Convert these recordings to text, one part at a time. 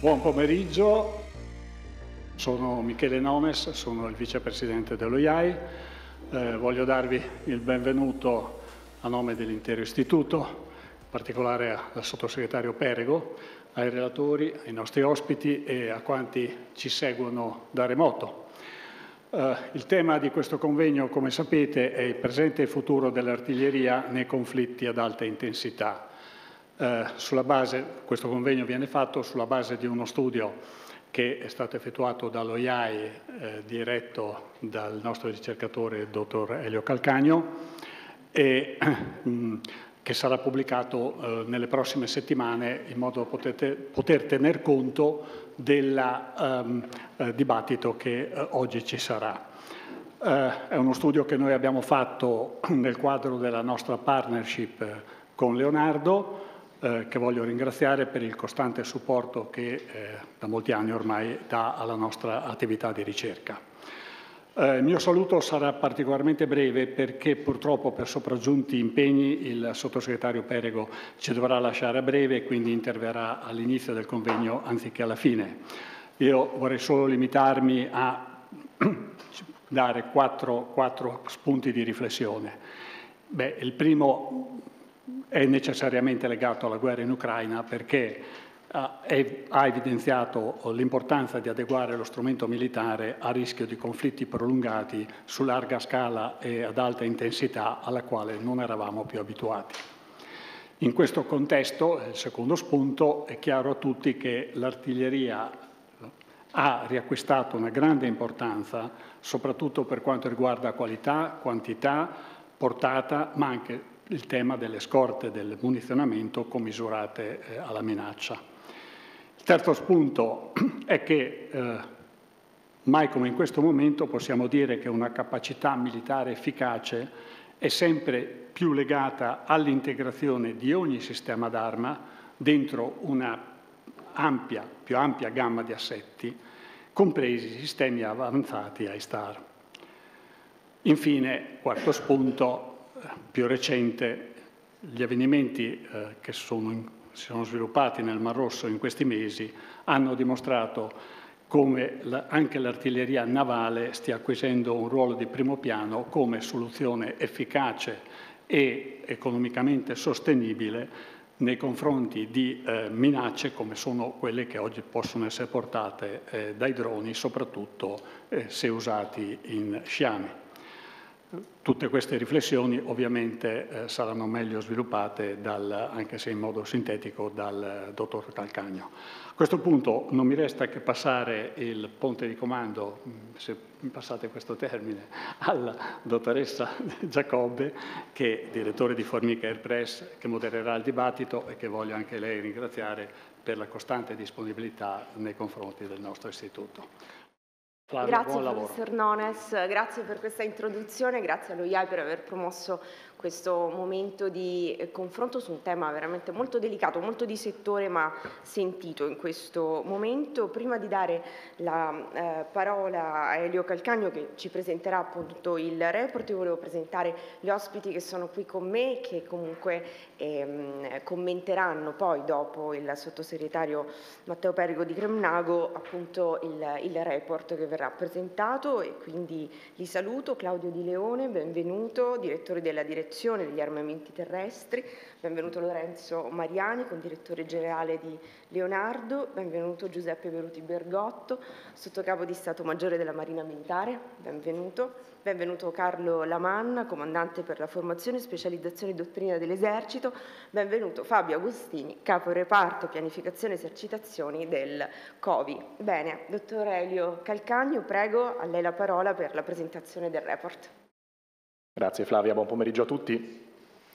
Buon pomeriggio, sono Michele Nones, sono il vicepresidente dello IAI. Eh, voglio darvi il benvenuto a nome dell'intero istituto, in particolare al sottosegretario Perego, ai relatori, ai nostri ospiti e a quanti ci seguono da remoto. Eh, il tema di questo convegno, come sapete, è il presente e il futuro dell'artiglieria nei conflitti ad alta intensità. Eh, base, questo convegno viene fatto sulla base di uno studio che è stato effettuato dallo IAI, eh, diretto dal nostro ricercatore, dottor Elio Calcagno, e mh, che sarà pubblicato eh, nelle prossime settimane in modo da poter tener conto del um, eh, dibattito che eh, oggi ci sarà. Eh, è uno studio che noi abbiamo fatto nel quadro della nostra partnership con Leonardo, eh, che voglio ringraziare per il costante supporto che eh, da molti anni ormai dà alla nostra attività di ricerca. Eh, il mio saluto sarà particolarmente breve perché purtroppo per sopraggiunti impegni il sottosegretario Perego ci dovrà lasciare a breve e quindi interverrà all'inizio del convegno anziché alla fine. Io vorrei solo limitarmi a dare quattro, quattro spunti di riflessione. Beh, il primo è necessariamente legato alla guerra in Ucraina perché ha evidenziato l'importanza di adeguare lo strumento militare a rischio di conflitti prolungati su larga scala e ad alta intensità alla quale non eravamo più abituati. In questo contesto, il secondo spunto, è chiaro a tutti che l'artiglieria ha riacquistato una grande importanza, soprattutto per quanto riguarda qualità, quantità, portata, ma anche il tema delle scorte del munizionamento commisurate eh, alla minaccia. Terzo spunto è che eh, mai come in questo momento possiamo dire che una capacità militare efficace è sempre più legata all'integrazione di ogni sistema d'arma dentro una ampia, più ampia gamma di assetti, compresi i sistemi avanzati ISTAR. Infine, quarto spunto, più recente, gli avvenimenti eh, che sono, si sono sviluppati nel Mar Rosso in questi mesi hanno dimostrato come anche l'artiglieria navale stia acquisendo un ruolo di primo piano come soluzione efficace e economicamente sostenibile nei confronti di eh, minacce come sono quelle che oggi possono essere portate eh, dai droni, soprattutto eh, se usati in sciame. Tutte queste riflessioni ovviamente eh, saranno meglio sviluppate, dal, anche se in modo sintetico, dal dottor Calcagno. A questo punto non mi resta che passare il ponte di comando, mm, se passate questo termine, alla dottoressa Giacobbe, che è direttore di Formica Airpress, che modererà il dibattito e che voglio anche lei ringraziare per la costante disponibilità nei confronti del nostro istituto. Flavio, grazie professor Nones, grazie per questa introduzione, grazie allo IAI per aver promosso questo momento di eh, confronto su un tema veramente molto delicato, molto di settore ma sentito in questo momento. Prima di dare la eh, parola a Elio Calcagno che ci presenterà appunto il report, io volevo presentare gli ospiti che sono qui con me che comunque ehm, commenteranno poi dopo il sottosegretario Matteo Perigo di Cremnago appunto il, il report che verrà presentato e quindi li saluto. Claudio Di Leone, benvenuto, direttore della direzione direzione degli armamenti terrestri, benvenuto Lorenzo Mariani, condirettore generale di Leonardo, benvenuto Giuseppe Beruti Bergotto, sottocapo di Stato Maggiore della Marina Militare, benvenuto, benvenuto Carlo Lamanna, comandante per la formazione, specializzazione e dottrina dell'esercito, benvenuto Fabio Agostini, capo reparto pianificazione e esercitazioni del COVI. Bene, dottor Elio Calcagno, prego, a lei la parola per la presentazione del report. Grazie Flavia, buon pomeriggio a tutti.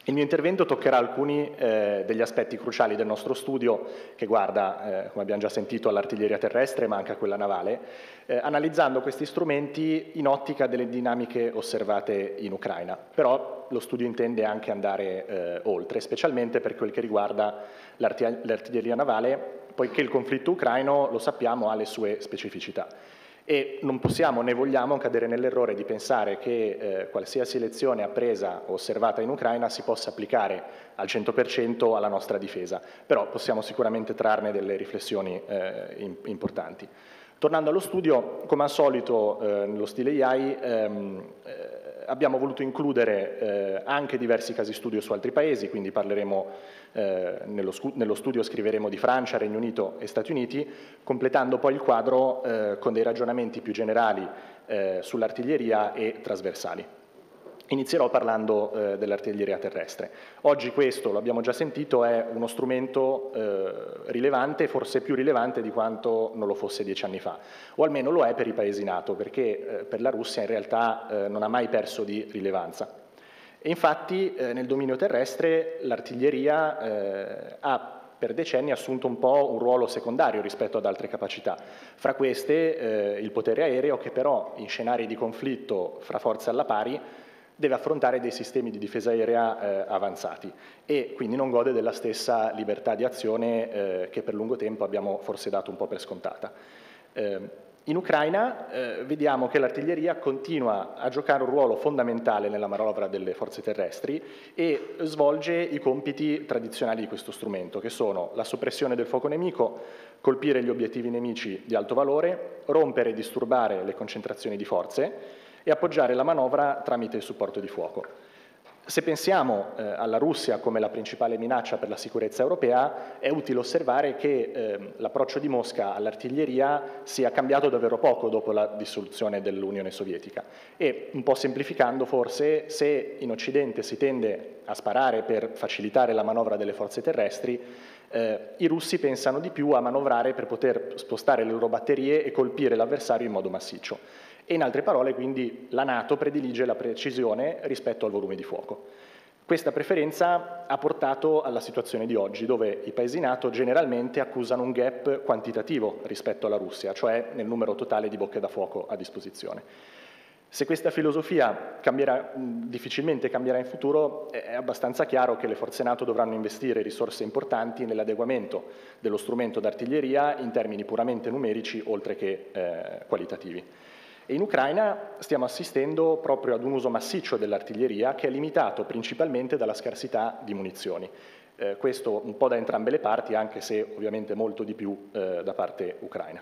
Il mio intervento toccherà alcuni eh, degli aspetti cruciali del nostro studio che guarda, eh, come abbiamo già sentito, all'artiglieria terrestre ma anche a quella navale, eh, analizzando questi strumenti in ottica delle dinamiche osservate in Ucraina. Però lo studio intende anche andare eh, oltre, specialmente per quel che riguarda l'artiglieria navale, poiché il conflitto ucraino, lo sappiamo, ha le sue specificità e non possiamo né vogliamo cadere nell'errore di pensare che eh, qualsiasi lezione appresa o osservata in Ucraina si possa applicare al 100% alla nostra difesa, però possiamo sicuramente trarne delle riflessioni eh, importanti. Tornando allo studio, come al solito eh, nello stile IAI, ehm, eh, abbiamo voluto includere eh, anche diversi casi studio su altri paesi, quindi parleremo eh, nello, nello, studio scriveremo di Francia, Regno Unito e Stati Uniti, completando poi il quadro eh, con dei ragionamenti più generali eh, sull'artiglieria e trasversali. Inizierò parlando eh, dell'artiglieria terrestre. Oggi questo, lo abbiamo già sentito, è uno strumento eh, rilevante, forse più rilevante di quanto non lo fosse dieci anni fa, o almeno lo è per i paesi NATO, perché eh, per la Russia in realtà non ha mai perso di rilevanza. E infatti eh, nel dominio terrestre l'artiglieria eh, ha per decenni assunto un po' un ruolo secondario rispetto ad altre capacità. Fra queste il potere aereo che però in scenari di conflitto fra forze alla pari deve affrontare dei sistemi di difesa aerea eh, avanzati e quindi non gode della stessa libertà di azione eh, che per lungo tempo abbiamo forse dato un po' per scontata. Eh, in Ucraina eh, vediamo che l'artiglieria continua a giocare un ruolo fondamentale nella manovra delle forze terrestri e svolge i compiti tradizionali di questo strumento, che sono la soppressione del fuoco nemico, colpire gli obiettivi nemici di alto valore, rompere e disturbare le concentrazioni di forze, e appoggiare la manovra tramite il supporto di fuoco. Se pensiamo eh, alla Russia come la principale minaccia per la sicurezza europea, è utile osservare che eh, l'approccio di Mosca all'artiglieria sia cambiato davvero poco dopo la dissoluzione dell'Unione Sovietica. E, un po' semplificando forse, se in Occidente si tende a sparare per facilitare la manovra delle forze terrestri, eh, i russi pensano di più a manovrare per poter spostare le loro batterie e colpire l'avversario in modo massiccio e in altre parole quindi la Nato predilige la precisione rispetto al volume di fuoco. Questa preferenza ha portato alla situazione di oggi, dove i paesi NATO generalmente accusano un gap quantitativo rispetto alla Russia, cioè nel numero totale di bocche da fuoco a disposizione. Se questa filosofia cambierà, difficilmente cambierà in futuro, è abbastanza chiaro che le forze NATO dovranno investire risorse importanti nell'adeguamento dello strumento d'artiglieria in termini puramente numerici oltre che eh, qualitativi. E in Ucraina stiamo assistendo proprio ad un uso massiccio dell'artiglieria che è limitato principalmente dalla scarsità di munizioni. Eh, questo un po' da entrambe le parti, anche se ovviamente molto di più eh, da parte ucraina.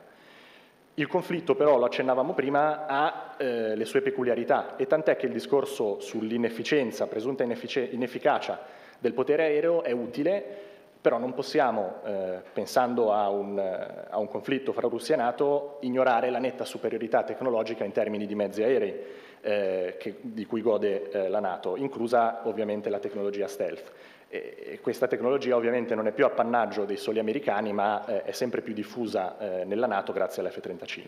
Il conflitto però, lo accennavamo prima, ha eh, le sue peculiarità e tant'è che il discorso sull'inefficienza, presunta inefficacia del potere aereo è utile però non possiamo, eh, pensando a un, a un, conflitto fra Russia e Nato, ignorare la netta superiorità tecnologica in termini di mezzi aerei eh, che, di cui gode eh, la Nato, inclusa ovviamente la tecnologia stealth. E questa tecnologia ovviamente non è più appannaggio dei soli americani, ma eh, è sempre più diffusa eh, nella Nato grazie all'F-35.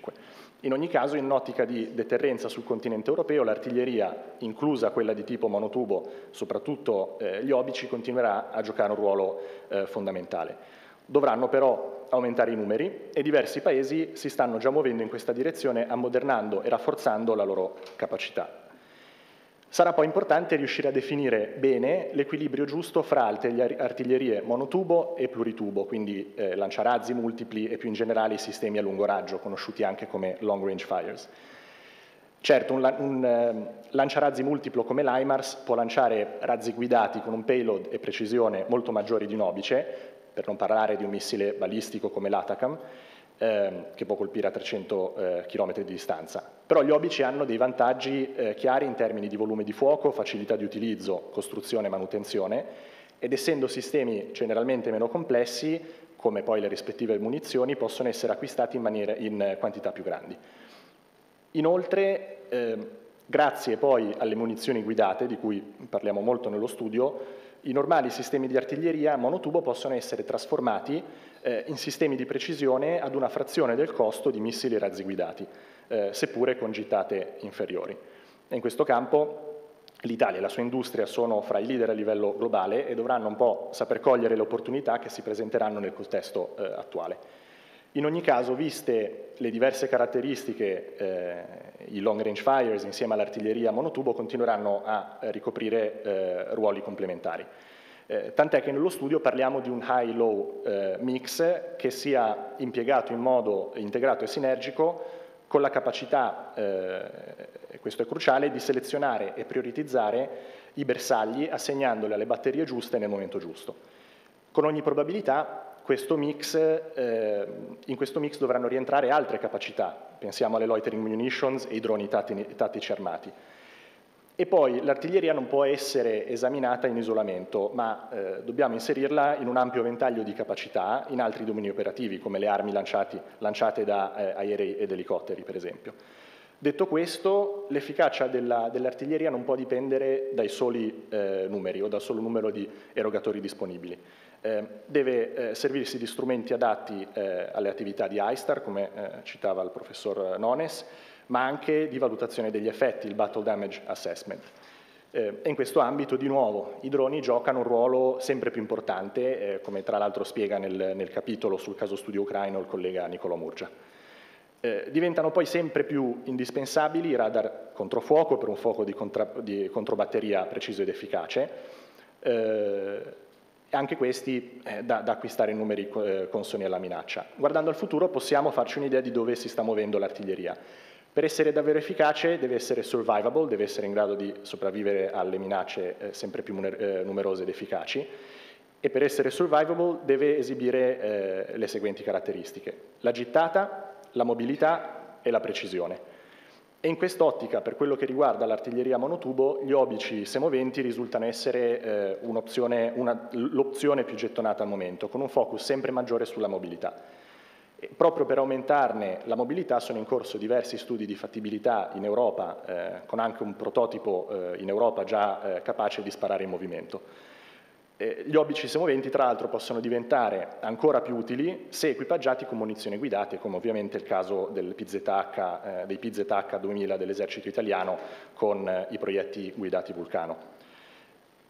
In ogni caso, in un'ottica di deterrenza sul continente europeo, l'artiglieria, inclusa quella di tipo monotubo, soprattutto eh, gli obici, continuerà a giocare un ruolo eh, fondamentale. Dovranno però aumentare i numeri e diversi paesi si stanno già muovendo in questa direzione, ammodernando e rafforzando la loro capacità. Sarà poi importante riuscire a definire bene l'equilibrio giusto fra artiglierie monotubo e pluritubo, quindi eh, lanciarazzi multipli e più in generale i sistemi a lungo raggio, conosciuti anche come long range fires. Certo, un, un eh, lanciarazzi multiplo come l'HIMARS può lanciare razzi guidati con un payload e precisione molto maggiori di un obice, per non parlare di un missile balistico come l'Atacam, ehm, che può colpire a 300 eh, km di distanza. Però gli obici hanno dei vantaggi eh, chiari in termini di volume di fuoco, facilità di utilizzo, costruzione e manutenzione, ed essendo sistemi generalmente meno complessi, come poi le rispettive munizioni, possono essere acquistati in, maniera, in quantità più grandi. Inoltre, eh, grazie poi alle munizioni guidate, di cui parliamo molto nello studio, i normali sistemi di artiglieria monotubo possono essere trasformati eh, in sistemi di precisione ad una frazione del costo di missili razzi guidati, eh, seppure con gittate inferiori. E in questo campo l'Italia e la sua industria sono fra i leader a livello globale e dovranno un po' saper cogliere le opportunità che si presenteranno nel contesto eh, attuale. In ogni caso, viste le diverse caratteristiche, eh, i long range fires insieme all'artiglieria monotubo continueranno a ricoprire eh, ruoli complementari. Eh, tant'è che nello studio parliamo di un high-low eh, mix che sia impiegato in modo integrato e sinergico con la capacità, eh, questo è cruciale, di selezionare e prioritizzare i bersagli assegnandoli alle batterie giuste nel momento giusto. Con ogni probabilità questo mix, eh, in questo mix dovranno rientrare altre capacità, pensiamo alle loitering munitions e i droni tattici armati. E poi l'artiglieria non può essere esaminata in isolamento, ma eh, dobbiamo inserirla in un ampio ventaglio di capacità in altri domini operativi, come le armi lanciati, lanciate da eh, aerei ed elicotteri, per esempio. Detto questo, l'efficacia dell'artiglieria non può dipendere dai soli eh, numeri o dal solo numero di erogatori disponibili. Eh, deve eh, servirsi di strumenti adatti eh, alle attività di ISTAR, come eh, citava il professor Nones, ma anche di valutazione degli effetti, il Battle Damage Assessment. Eh, in questo ambito, di nuovo, i droni giocano un ruolo sempre più importante, eh, come tra l'altro spiega nel, nel, capitolo sul caso studio ucraino il collega Nicolò Murgia. Eh, diventano poi sempre più indispensabili i radar controfuoco per un fuoco di, contra, di controbatteria preciso ed efficace, eh, anche questi eh, da, da, acquistare in numeri eh, consoni alla minaccia. Guardando al futuro possiamo farci un'idea di dove si sta muovendo l'artiglieria. Per essere davvero efficace deve essere survivable, deve essere in grado di sopravvivere alle minacce eh, sempre più eh, numerose ed efficaci e per essere survivable deve esibire eh, le seguenti caratteristiche. La gittata, la mobilità e la precisione. E in quest'ottica, per quello che riguarda l'artiglieria monotubo, gli obici semoventi risultano essere eh, l'opzione più gettonata al momento, con un focus sempre maggiore sulla mobilità. Proprio per aumentarne la mobilità sono in corso diversi studi di fattibilità in Europa, eh, con anche un prototipo eh, in Europa già eh, capace di sparare in movimento. Gli obici semoventi, tra l'altro, possono diventare ancora più utili se equipaggiati con munizioni guidate, come ovviamente il caso del PZH, eh, dei PZH 2000 dell'esercito italiano con eh, i proiettili guidati Vulcano.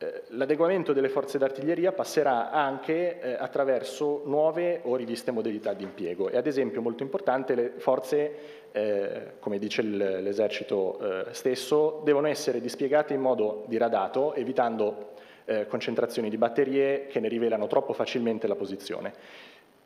Eh, l'adeguamento delle forze d'artiglieria passerà anche eh, attraverso nuove o riviste modalità di impiego e ad esempio molto importante le forze, eh, come dice l'esercito eh, stesso, devono essere dispiegate in modo diradato evitando eh, concentrazioni di batterie che ne rivelano troppo facilmente la posizione.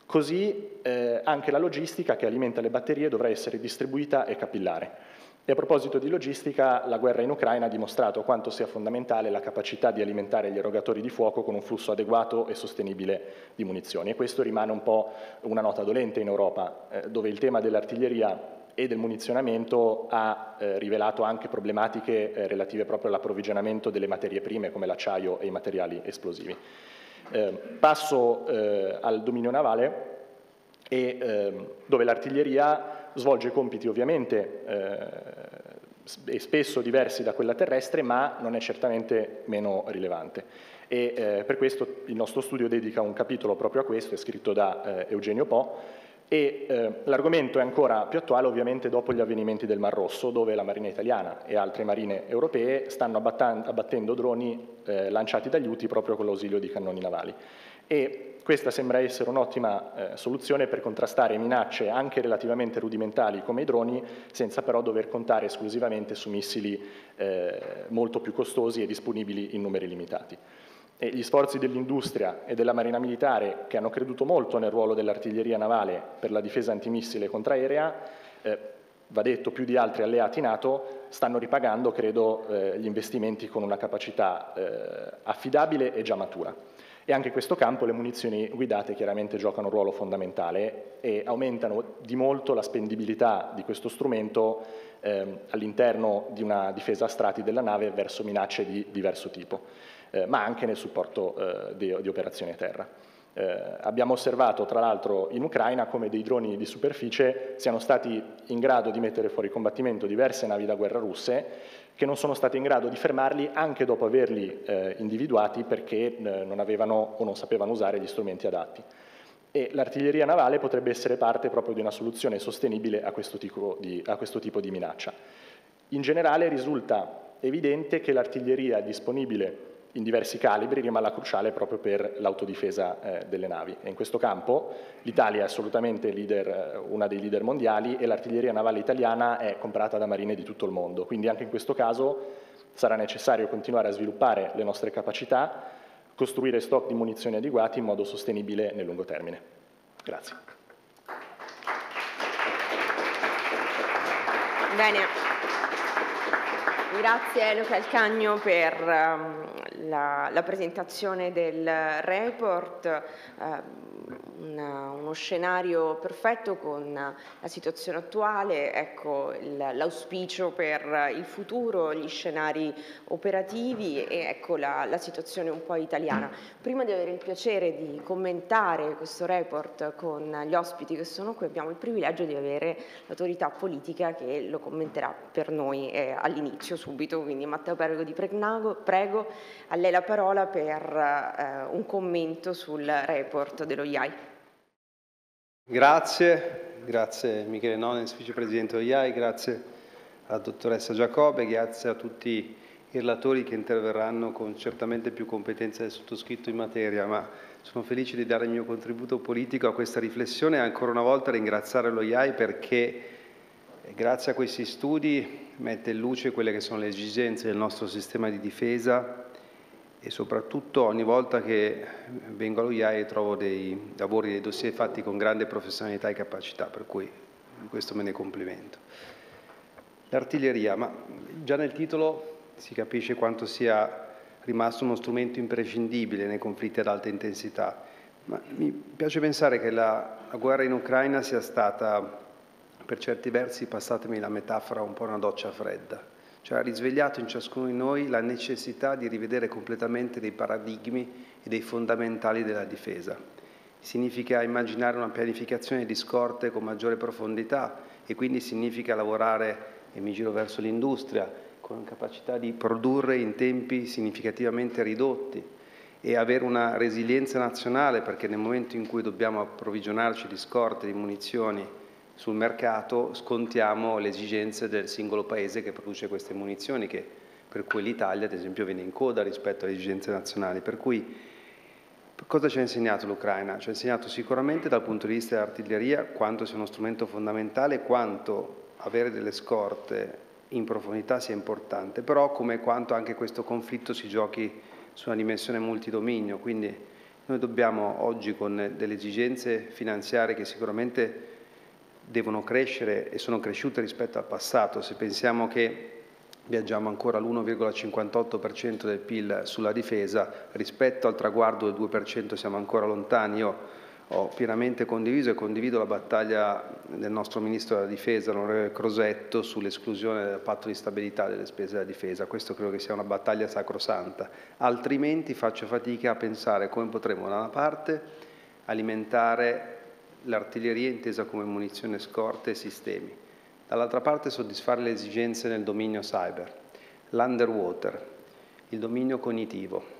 Così eh, anche la logistica che alimenta le batterie dovrà essere distribuita e capillare. E a proposito di logistica, la guerra in Ucraina ha dimostrato quanto sia fondamentale la capacità di alimentare gli erogatori di fuoco con un flusso adeguato e sostenibile di munizioni. E questo rimane un po' una nota dolente in Europa, eh, dove il tema dell'artiglieria e del munizionamento ha eh, rivelato anche problematiche eh, relative proprio all'approvvigionamento delle materie prime come l'acciaio e i materiali esplosivi. Eh, passo eh, al dominio navale e, ehm, dove l'artiglieria svolge compiti ovviamente eh, e spesso diversi da quella terrestre, ma non è certamente meno rilevante. E eh, per questo il nostro studio dedica un capitolo proprio a questo, è scritto da eh, Eugenio Po, e eh, l'argomento è ancora più attuale ovviamente dopo gli avvenimenti del Mar Rosso, dove la Marina italiana e altre marine europee stanno abbattendo droni eh, lanciati dagli UTI proprio con l'ausilio di cannoni navali. E questa sembra essere un'ottima eh, soluzione per contrastare minacce anche relativamente rudimentali come i droni, senza però dover contare esclusivamente su missili eh, molto più costosi e disponibili in numeri limitati. E gli sforzi dell'industria e della Marina Militare, che hanno creduto molto nel ruolo dell'artiglieria navale per la difesa antimissile contraerea, eh, va detto più di altri alleati NATO, stanno ripagando, credo, eh, gli investimenti con una capacità eh, affidabile e già matura. E anche in questo campo le munizioni guidate chiaramente giocano un ruolo fondamentale e aumentano di molto la spendibilità di questo strumento eh, all'interno di una difesa a strati della nave verso minacce di diverso tipo, eh, ma anche nel supporto eh, di, di operazioni a terra. Eh, abbiamo osservato tra l'altro in Ucraina come dei droni di superficie siano stati in grado di mettere fuori combattimento diverse navi da guerra russe che non sono stati in grado di fermarli anche dopo averli eh, individuati perché eh, non avevano o non sapevano usare gli strumenti adatti. E l'artiglieria navale potrebbe essere parte proprio di una soluzione sostenibile a questo tipo di, a questo tipo di minaccia. In generale risulta evidente che l'artiglieria disponibile in diversi calibri rimane cruciale proprio per l'autodifesa eh, delle navi. E in questo campo l'Italia è assolutamente leader, eh, una dei leader mondiali e l'artiglieria navale italiana è comprata da marine di tutto il mondo. Quindi anche in questo caso sarà necessario continuare a sviluppare le nostre capacità costruire stock di munizioni adeguati in modo sostenibile nel lungo termine. Grazie. Bene. Grazie Elio Calcagno per um, la, la, presentazione del report. Uh, una, uno scenario perfetto con la situazione attuale, ecco, l'auspicio per il futuro, gli scenari operativi e ecco la, la, situazione un po' italiana. Prima di avere il piacere di commentare questo report con gli ospiti che sono qui, abbiamo il privilegio di avere l'autorità politica che lo commenterà per noi eh, all'inizio, subito, quindi Matteo Perego di Pregnago, prego a lei la parola per eh, un commento sul report dello IAI. Grazie, grazie Michele Nones, vicepresidente OIAI, grazie alla dottoressa Giacobbe, grazie a tutti i relatori che interverranno con certamente più competenza del sottoscritto in materia, ma sono felice di dare il mio contributo politico a questa riflessione e ancora una volta ringraziare l'OIAI perché eh, grazie a questi studi mette in luce quelle che sono le esigenze del nostro sistema di difesa e soprattutto ogni volta che vengo all'UIAE trovo dei lavori, dei dossier fatti con grande professionalità e capacità, per cui questo me ne complimento. L'artiglieria, ma già nel titolo si capisce quanto sia rimasto uno strumento imprescindibile nei conflitti ad alta intensità, ma mi piace pensare che la, la guerra in Ucraina sia stata, per certi versi, passatemi la metafora, un po' una doccia fredda cioè ha risvegliato in ciascuno di noi la necessità di rivedere completamente dei paradigmi e dei fondamentali della difesa. Significa immaginare una pianificazione di scorte con maggiore profondità e quindi significa lavorare, e mi giro verso l'industria, con capacità di produrre in tempi significativamente ridotti e avere una resilienza nazionale perché nel momento in cui dobbiamo approvvigionarci di scorte, di munizioni, sul mercato scontiamo le esigenze del singolo paese che produce queste munizioni, che, per cui l'Italia ad esempio viene in coda rispetto alle esigenze nazionali. Per cui cosa ci ha insegnato l'Ucraina? Ci ha insegnato sicuramente dal punto di vista dell'artiglieria quanto sia uno strumento fondamentale, quanto avere delle scorte in profondità sia importante, però come quanto anche questo conflitto si giochi su una dimensione multidominio, quindi noi dobbiamo oggi con delle esigenze finanziarie che sicuramente devono crescere e sono cresciute rispetto al passato. Se pensiamo che viaggiamo ancora all'1,58% del PIL sulla difesa, rispetto al traguardo del 2% siamo ancora lontani. Io ho pienamente condiviso e condivido la battaglia del nostro Ministro della Difesa, l'onorevole Crosetto, sull'esclusione del patto di stabilità delle spese della difesa. Questo credo che sia una battaglia sacrosanta. Altrimenti faccio fatica a pensare come potremo da una parte alimentare l'artiglieria intesa come munizione scorte e sistemi. Dall'altra parte soddisfare le esigenze nel dominio cyber, l'underwater, il dominio cognitivo,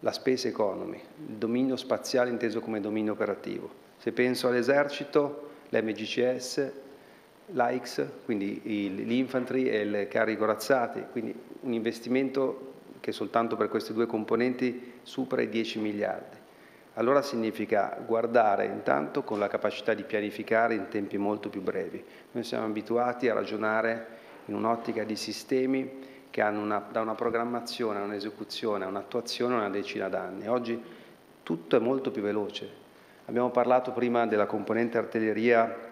la space economy, il dominio spaziale inteso come dominio operativo. Se penso all'esercito, l'MGCS, l'AIX, quindi l'infantry e i carri corazzati, quindi un investimento che soltanto per queste due componenti supera i 10 miliardi allora significa guardare intanto con la capacità di pianificare in tempi molto più brevi. Noi siamo abituati a ragionare in un'ottica di sistemi che hanno una, da una programmazione a un'esecuzione, a un'attuazione una decina d'anni. Oggi tutto è molto più veloce. Abbiamo parlato prima della componente artiglieria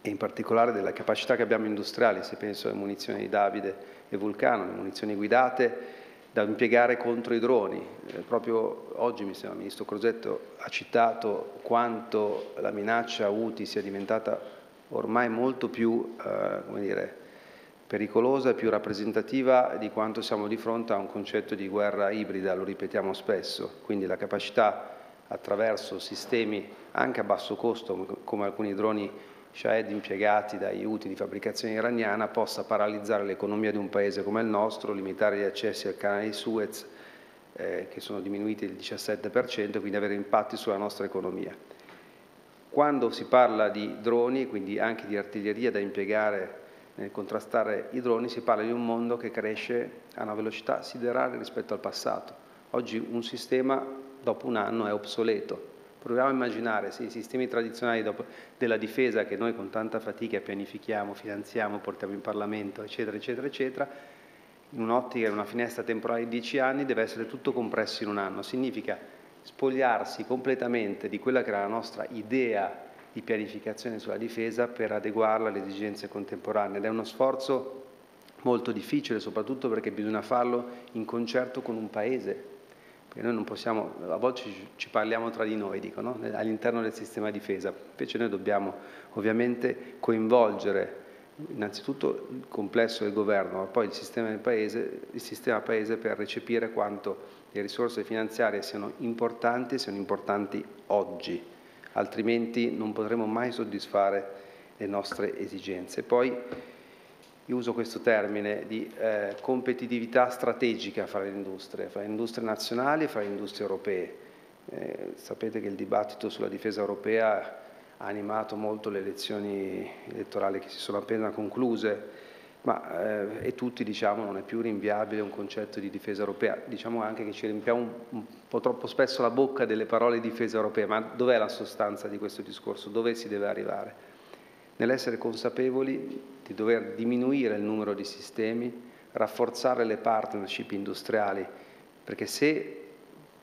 e in particolare della capacità che abbiamo industriali, se penso alle munizioni di Davide e Vulcano, le munizioni guidate, da impiegare contro i droni. Eh, proprio oggi mi sembra il Ministro Crosetto ha citato quanto la minaccia UTI sia diventata ormai molto più eh, dire, pericolosa e più rappresentativa di quanto siamo di fronte a un concetto di guerra ibrida, lo ripetiamo spesso, quindi la capacità attraverso sistemi anche a basso costo come alcuni droni Shahed impiegati dagli utili di fabbricazione iraniana possa paralizzare l'economia di un paese come il nostro, limitare gli accessi al canale di Suez eh, che sono diminuiti del 17%, quindi avere impatti sulla nostra economia. Quando si parla di droni, quindi anche di artiglieria da impiegare nel contrastare i droni, si parla di un mondo che cresce a una velocità siderale rispetto al passato. Oggi un sistema dopo un anno è obsoleto, Proviamo a immaginare se i sistemi tradizionali dopo, della difesa che noi con tanta fatica pianifichiamo, finanziamo, portiamo in Parlamento, eccetera, eccetera, eccetera, in un'ottica, in una finestra temporale di 10 anni, deve essere tutto compresso in un anno. Significa spogliarsi completamente di quella che era la nostra idea di pianificazione sulla difesa per adeguarla alle esigenze contemporanee ed è uno sforzo molto difficile, soprattutto perché bisogna farlo in concerto con un paese, perché noi non possiamo, a volte ci parliamo tra di noi, dico, no? all'interno del sistema difesa, invece noi dobbiamo ovviamente coinvolgere innanzitutto il complesso del governo, ma poi il sistema, paese, il sistema paese per recepire quanto le risorse finanziarie siano importanti e siano importanti oggi, altrimenti non potremo mai soddisfare le nostre esigenze. Poi io uso questo termine di eh, competitività strategica fra le industrie, fra le industrie nazionali e fra le industrie europee. Eh, sapete che il dibattito sulla difesa europea ha animato molto le elezioni elettorali che si sono appena concluse, ma eh, e tutti diciamo non è più rinviabile un concetto di difesa europea. Diciamo anche che ci riempiamo un, un po' troppo spesso la bocca delle parole difesa europea, ma dov'è la sostanza di questo discorso? Dove si deve arrivare? Nell'essere consapevoli di dover diminuire il numero di sistemi, rafforzare le partnership industriali, perché se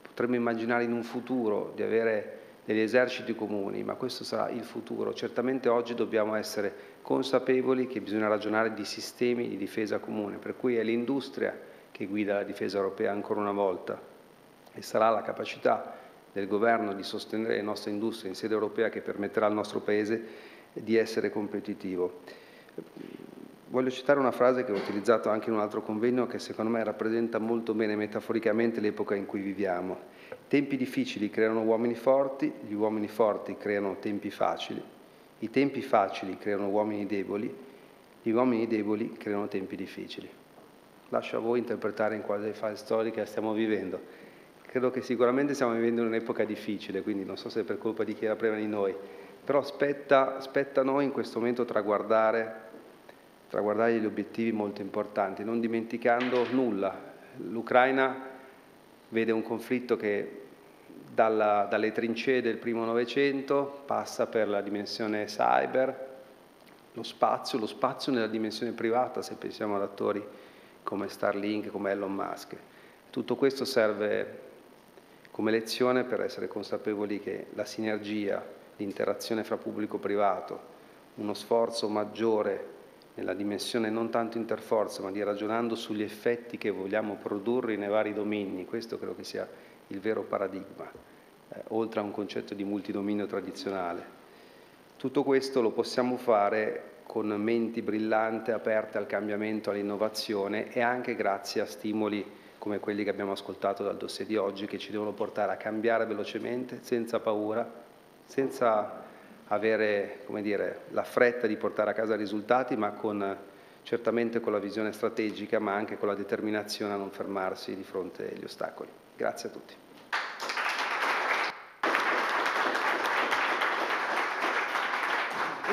potremmo immaginare in un futuro di avere degli eserciti comuni, ma questo sarà il futuro. Certamente oggi dobbiamo essere consapevoli che bisogna ragionare di sistemi di difesa comune, per cui è l'industria che guida la difesa europea ancora una volta e sarà la capacità del governo di sostenere le nostre industrie in sede europea che permetterà al nostro Paese di essere competitivo. Voglio citare una frase che ho utilizzato anche in un altro convegno che secondo me rappresenta molto bene metaforicamente l'epoca in cui viviamo. Tempi difficili creano uomini forti, gli uomini forti creano tempi facili, i tempi facili creano uomini deboli, gli uomini deboli creano tempi difficili. Lascio a voi interpretare in quale fase storica stiamo vivendo. Credo che sicuramente stiamo vivendo un'epoca difficile, quindi non so se è per colpa di chi era prima di noi, però spetta, spetta a noi in questo momento traguardare, traguardare gli obiettivi molto importanti, non dimenticando nulla. L'Ucraina vede un conflitto che dalla, dalle trincee del primo Novecento, passa per la dimensione cyber, lo spazio, lo spazio nella dimensione privata, se pensiamo ad attori come Starlink, come Elon Musk. Tutto questo serve come lezione per essere consapevoli che la sinergia, l'interazione fra pubblico e privato, uno sforzo maggiore nella dimensione non tanto interforza, ma di ragionando sugli effetti che vogliamo produrre nei vari domini, questo credo che sia il vero paradigma, eh, oltre a un concetto di multidominio tradizionale. Tutto questo lo possiamo fare con menti brillanti, aperte al cambiamento, all'innovazione e anche grazie a stimoli come quelli che abbiamo ascoltato dal dossier di oggi, che ci devono portare a cambiare velocemente, senza paura, senza avere dire, la fretta di portare a casa risultati, ma con, certamente con la visione strategica, ma anche con la determinazione a non fermarsi di fronte agli ostacoli. Grazie a tutti.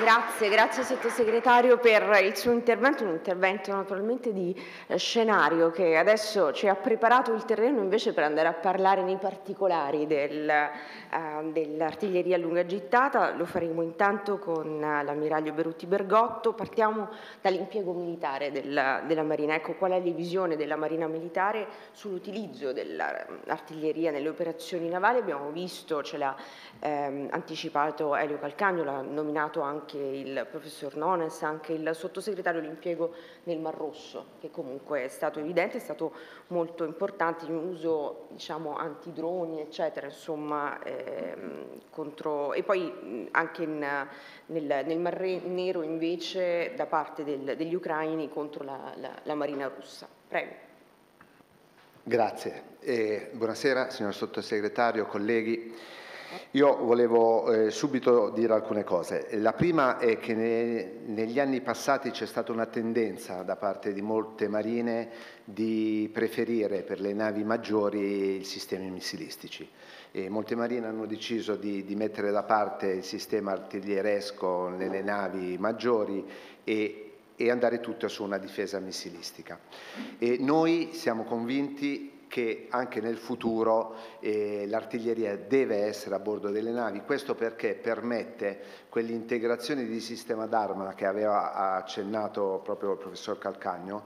Grazie, grazie sottosegretario per il suo intervento, un intervento naturalmente di eh, scenario che adesso ci ha preparato il terreno invece per andare a parlare nei particolari del, eh, dell'artiglieria a lunga gittata, lo faremo intanto con l'ammiraglio Berutti Bergotto, partiamo dall'impiego militare della, della, Marina, ecco qual è la visione della Marina Militare sull'utilizzo dell'artiglieria nelle operazioni navali, abbiamo visto, ce l'ha ehm, anticipato Elio Calcagno, l'ha nominato anche il professor Nones, anche il sottosegretario l'impiego nel Mar Rosso, che comunque è stato evidente, è stato molto importante in uso diciamo antidroni, eccetera, insomma, ehm, contro, e poi anche in, nel, nel, Mar Nero invece da parte del, degli ucraini contro la, la, la Marina russa. Prego. Grazie. Eh, buonasera signor sottosegretario, colleghi. Io volevo eh, subito dire alcune cose. La prima è che ne, negli anni passati c'è stata una tendenza da parte di molte marine di preferire per le navi maggiori i sistemi missilistici. E molte marine hanno deciso di, di mettere da parte il sistema artiglieresco nelle navi maggiori e e andare tutte su una difesa missilistica. E noi siamo convinti che anche nel futuro eh, l'artiglieria deve essere a bordo delle navi, questo perché permette quell'integrazione di sistema d'arma che aveva accennato proprio il professor Calcagno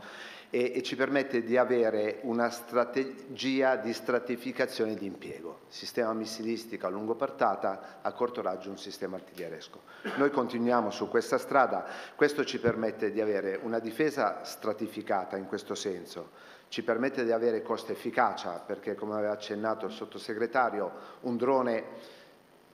e, e ci permette di avere una strategia di stratificazione di impiego, sistema missilistico a lungo portata, a corto raggio un sistema artiglieresco. Noi continuiamo su questa strada, questo ci permette di avere una difesa stratificata in questo senso, ci permette di avere costo efficacia perché come aveva accennato il sottosegretario un drone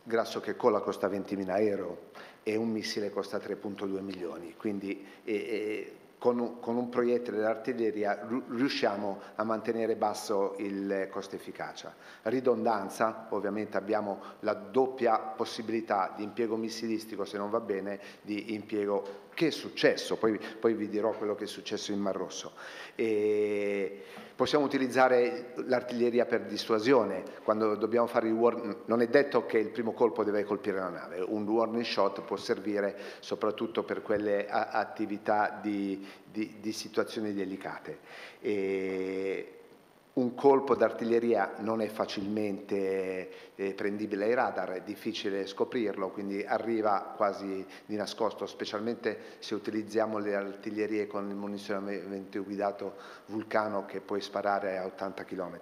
grasso che colla costa 20.000 euro e un missile costa 3.2 milioni, quindi e, e, con con un proiettile dell'artiglieria riusciamo a mantenere basso il costo efficacia. Ridondanza, ovviamente abbiamo la doppia possibilità di impiego missilistico, se non va bene, di impiego che è successo, poi, poi vi dirò quello che è successo in Mar Rosso. E possiamo utilizzare l'artiglieria per dissuasione, quando dobbiamo fare il warning, non è detto che il primo colpo deve colpire la nave, un warning shot può servire soprattutto per quelle attività di, di, di situazioni delicate. E un colpo d'artiglieria non è facilmente eh, prendibile ai radar, è difficile scoprirlo, quindi arriva quasi di nascosto, specialmente se utilizziamo le artiglierie con il munizionamento guidato Vulcano che puoi sparare a 80 km.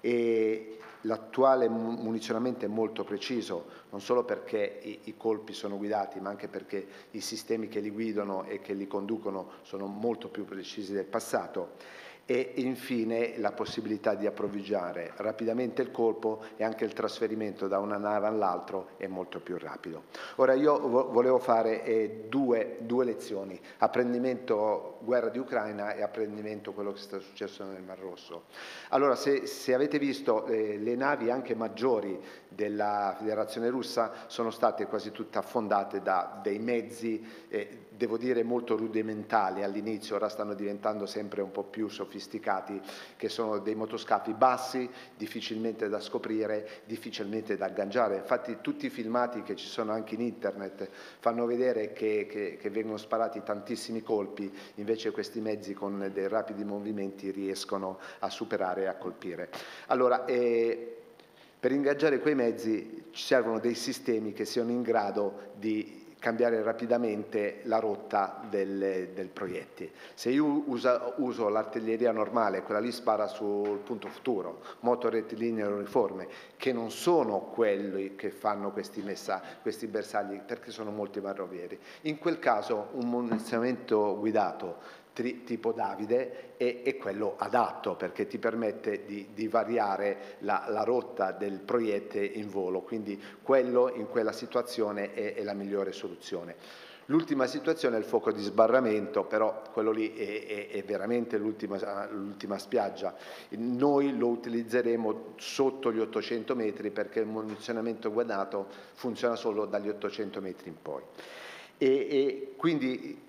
E l'attuale munizionamento è molto preciso, non solo perché i, i, colpi sono guidati, ma anche perché i sistemi che li guidano e che li conducono sono molto più precisi del passato e infine la possibilità di approvvigionare rapidamente il colpo e anche il trasferimento da una nave all'altro è molto più rapido. Ora io volevo fare eh, due, due, lezioni, apprendimento guerra di Ucraina e apprendimento quello che sta successo nel Mar Rosso. Allora se, se avete visto eh, le navi anche maggiori della Federazione Russa sono state quasi tutte affondate da dei mezzi eh, devo dire molto rudimentali all'inizio, ora stanno diventando sempre un po' più sofisticati, che sono dei motoscafi bassi, difficilmente da scoprire, difficilmente da agganciare. Infatti tutti i filmati che ci sono anche in internet fanno vedere che, che, che vengono sparati tantissimi colpi, invece questi mezzi con dei rapidi movimenti riescono a superare e a colpire. Allora, eh, per ingaggiare quei mezzi ci servono dei sistemi che siano in grado di cambiare rapidamente la rotta del, del proiettile. Se io usa, uso l'artiglieria normale, quella lì spara sul punto futuro, moto rettilineo uniforme, che non sono quelli che fanno questi, messa, questi bersagli perché sono molti marrovieri. In quel caso un munizionamento guidato tipo Davide è, è, quello adatto perché ti permette di, di variare la, la, rotta del proiettile in volo, quindi quello in quella situazione è, è la migliore soluzione. L'ultima situazione è il fuoco di sbarramento, però quello lì è, è, è veramente l'ultima spiaggia. Noi lo utilizzeremo sotto gli 800 metri perché il munizionamento guadato funziona solo dagli 800 metri in poi. E, e quindi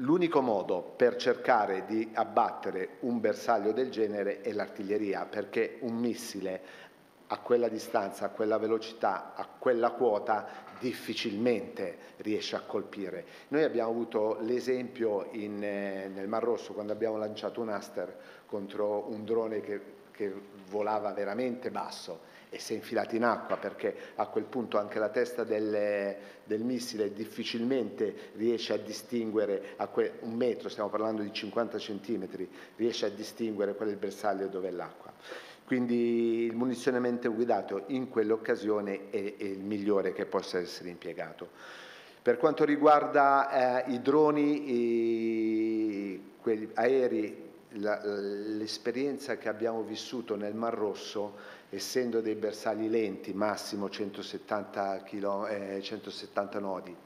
L'unico modo per cercare di abbattere un bersaglio del genere è l'artiglieria, perché un missile a quella distanza, a quella velocità, a quella quota difficilmente riesce a colpire. Noi abbiamo avuto l'esempio eh, nel Mar Rosso quando abbiamo lanciato un Aster contro un drone che, che volava veramente basso e si è infilato in acqua perché a quel punto anche la testa del, del missile difficilmente riesce a distinguere a que, un metro, stiamo parlando di 50 centimetri, riesce a distinguere qual è il bersaglio dove è l'acqua. Quindi il munizionamento guidato in quell'occasione è, è, il migliore che possa essere impiegato. Per quanto riguarda eh, i droni, i, quelli aerei, l'esperienza che abbiamo vissuto nel Mar Rosso essendo dei bersagli lenti, massimo 170, km, eh, 170 nodi,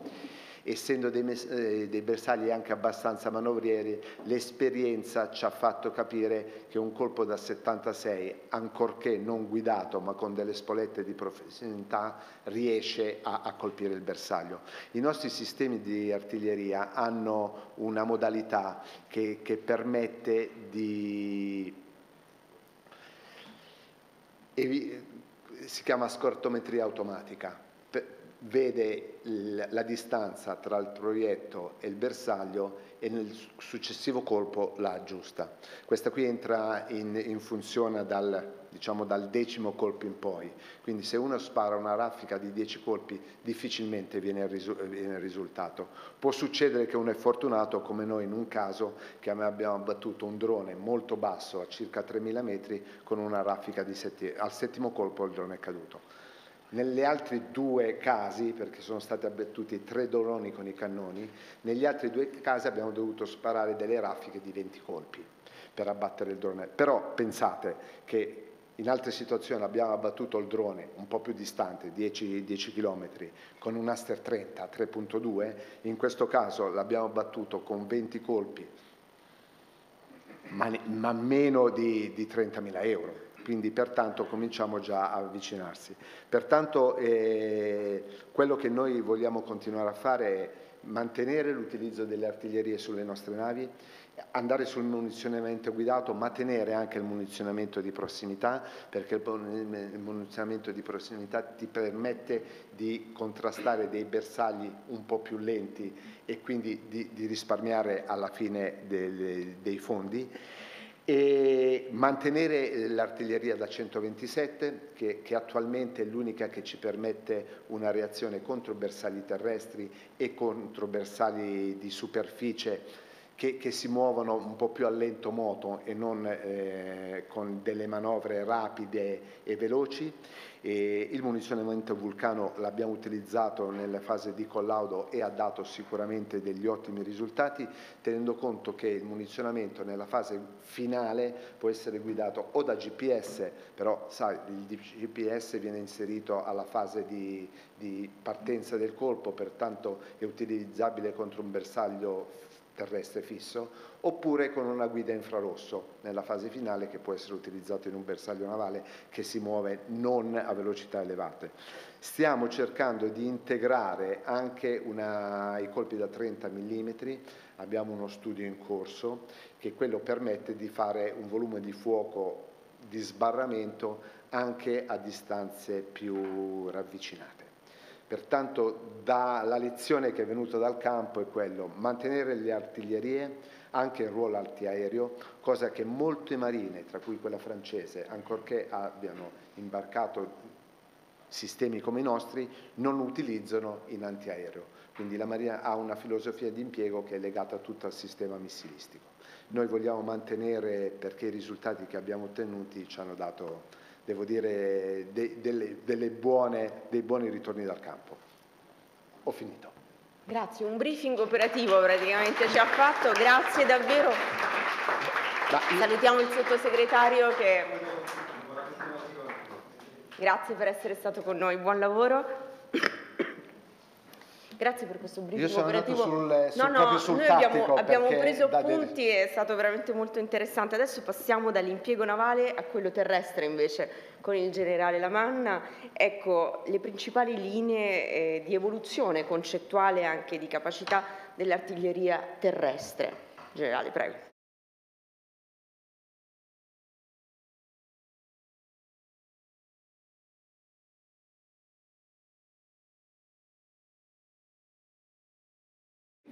essendo dei, eh, dei, bersagli anche abbastanza manovrieri, l'esperienza ci ha fatto capire che un colpo da 76, ancorché non guidato ma con delle spolette di professionalità, riesce a, a colpire il bersaglio. I nostri sistemi di artiglieria hanno una modalità che, che permette di si chiama scortometria automatica, vede la distanza tra il proietto e il bersaglio e nel successivo colpo la aggiusta. Questa qui entra in, in funzione dal diciamo dal decimo colpo in poi. Quindi se uno spara una raffica di 10 colpi difficilmente viene il, risultato. Può succedere che uno è fortunato come noi in un caso che abbiamo abbattuto un drone molto basso a circa 3000 metri con una raffica di setti al settimo colpo il drone è caduto. Negli altri due casi, perché sono stati abbattuti tre droni con i cannoni, negli altri due casi abbiamo dovuto sparare delle raffiche di 20 colpi per abbattere il drone. Però pensate che in altre situazioni abbiamo abbattuto il drone un po' più distante, 10, 10 km, con un Aster 30 3.2, in questo caso l'abbiamo abbattuto con 20 colpi, ma, ma meno di, di 30.000 euro quindi pertanto cominciamo già a avvicinarsi. Pertanto eh, quello che noi vogliamo continuare a fare è mantenere l'utilizzo delle artiglierie sulle nostre navi, andare sul munizionamento guidato ma tenere anche il munizionamento di prossimità perché il munizionamento di prossimità ti permette di contrastare dei bersagli un po' più lenti e quindi di, di risparmiare alla fine dei, dei fondi. E mantenere eh, l'artiglieria da 127 che, che attualmente è l'unica che ci permette una reazione contro bersagli terrestri e contro bersagli di superficie che, che, si muovono un po' più a lento moto e non eh, con delle manovre rapide e veloci. E il munizionamento Vulcano l'abbiamo utilizzato nella fase di collaudo e ha dato sicuramente degli ottimi risultati, tenendo conto che il munizionamento nella fase finale può essere guidato o da GPS, però sai, il GPS viene inserito alla fase di, di partenza del colpo, pertanto è utilizzabile contro un bersaglio terrestre fisso, oppure con una guida infrarosso nella fase finale che può essere utilizzato in un bersaglio navale che si muove non a velocità elevate. Stiamo cercando di integrare anche una, i colpi da 30 mm, abbiamo uno studio in corso che quello permette di fare un volume di fuoco di sbarramento anche a distanze più ravvicinate. Pertanto da, la lezione che è venuta dal campo è quello, mantenere le artiglierie, anche il ruolo antiaereo, cosa che molte marine, tra cui quella francese, ancorché abbiano imbarcato sistemi come i nostri, non utilizzano in antiaereo. Quindi la Marina ha una filosofia di impiego che è legata tutto al sistema missilistico. Noi vogliamo mantenere, perché i risultati che abbiamo ottenuti ci hanno dato devo dire, de, delle, delle buone, dei buoni ritorni dal campo. Ho finito. Grazie, un briefing operativo praticamente ci ha fatto, grazie davvero. Salutiamo il sottosegretario che... Grazie per essere stato con noi, buon lavoro. Grazie per questo briefing Io sono operativo. Sul, sul, no, no, sul noi abbiamo, abbiamo preso appunti, è stato veramente molto interessante. Adesso passiamo dall'impiego navale a quello terrestre invece con il generale Lamanna. Ecco, le principali linee eh, di evoluzione concettuale anche di capacità dell'artiglieria terrestre. Generale, prego.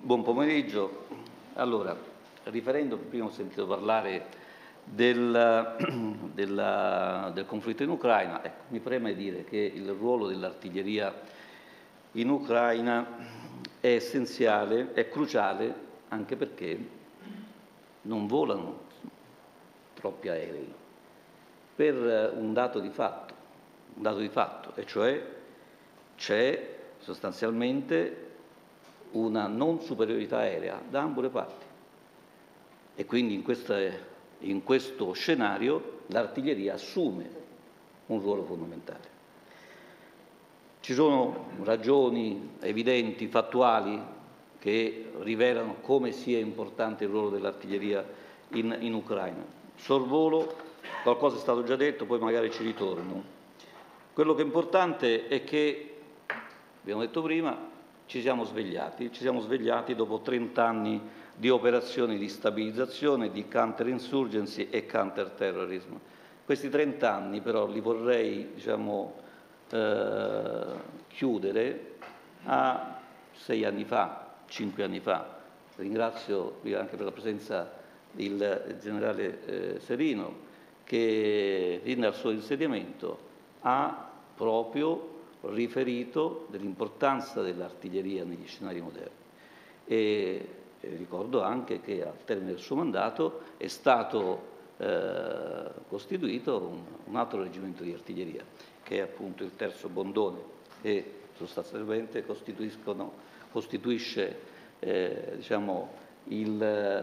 Buon pomeriggio. Allora, riferendo, prima ho sentito parlare del, della, del conflitto in Ucraina, ecco, mi preme dire che il ruolo dell'artiglieria in Ucraina è essenziale, è cruciale, anche perché non volano troppi aerei, per un dato di fatto, un dato di fatto, e cioè c'è sostanzialmente una non superiorità aerea da ambo le parti. E quindi in, queste, in questo scenario l'artiglieria assume un ruolo fondamentale. Ci sono ragioni evidenti, fattuali, che rivelano come sia importante il ruolo dell'artiglieria in, in Ucraina. Sorvolo, qualcosa è stato già detto, poi magari ci ritorno. Quello che è importante è che, abbiamo detto prima, ci siamo svegliati, ci siamo svegliati dopo 30 anni di operazioni di stabilizzazione, di counterinsurgency e counterterrorism. Questi 30 anni però li vorrei diciamo, eh, chiudere a sei anni fa, cinque anni fa. Ringrazio anche per la presenza del generale eh, Serino che fin dal suo insediamento ha proprio riferito dell'importanza dell'artiglieria negli scenari moderni. E, ricordo anche che al termine del suo mandato è stato eh, costituito un, un, altro reggimento di artiglieria, che è appunto il terzo Bondone, che sostanzialmente costituisce eh, diciamo,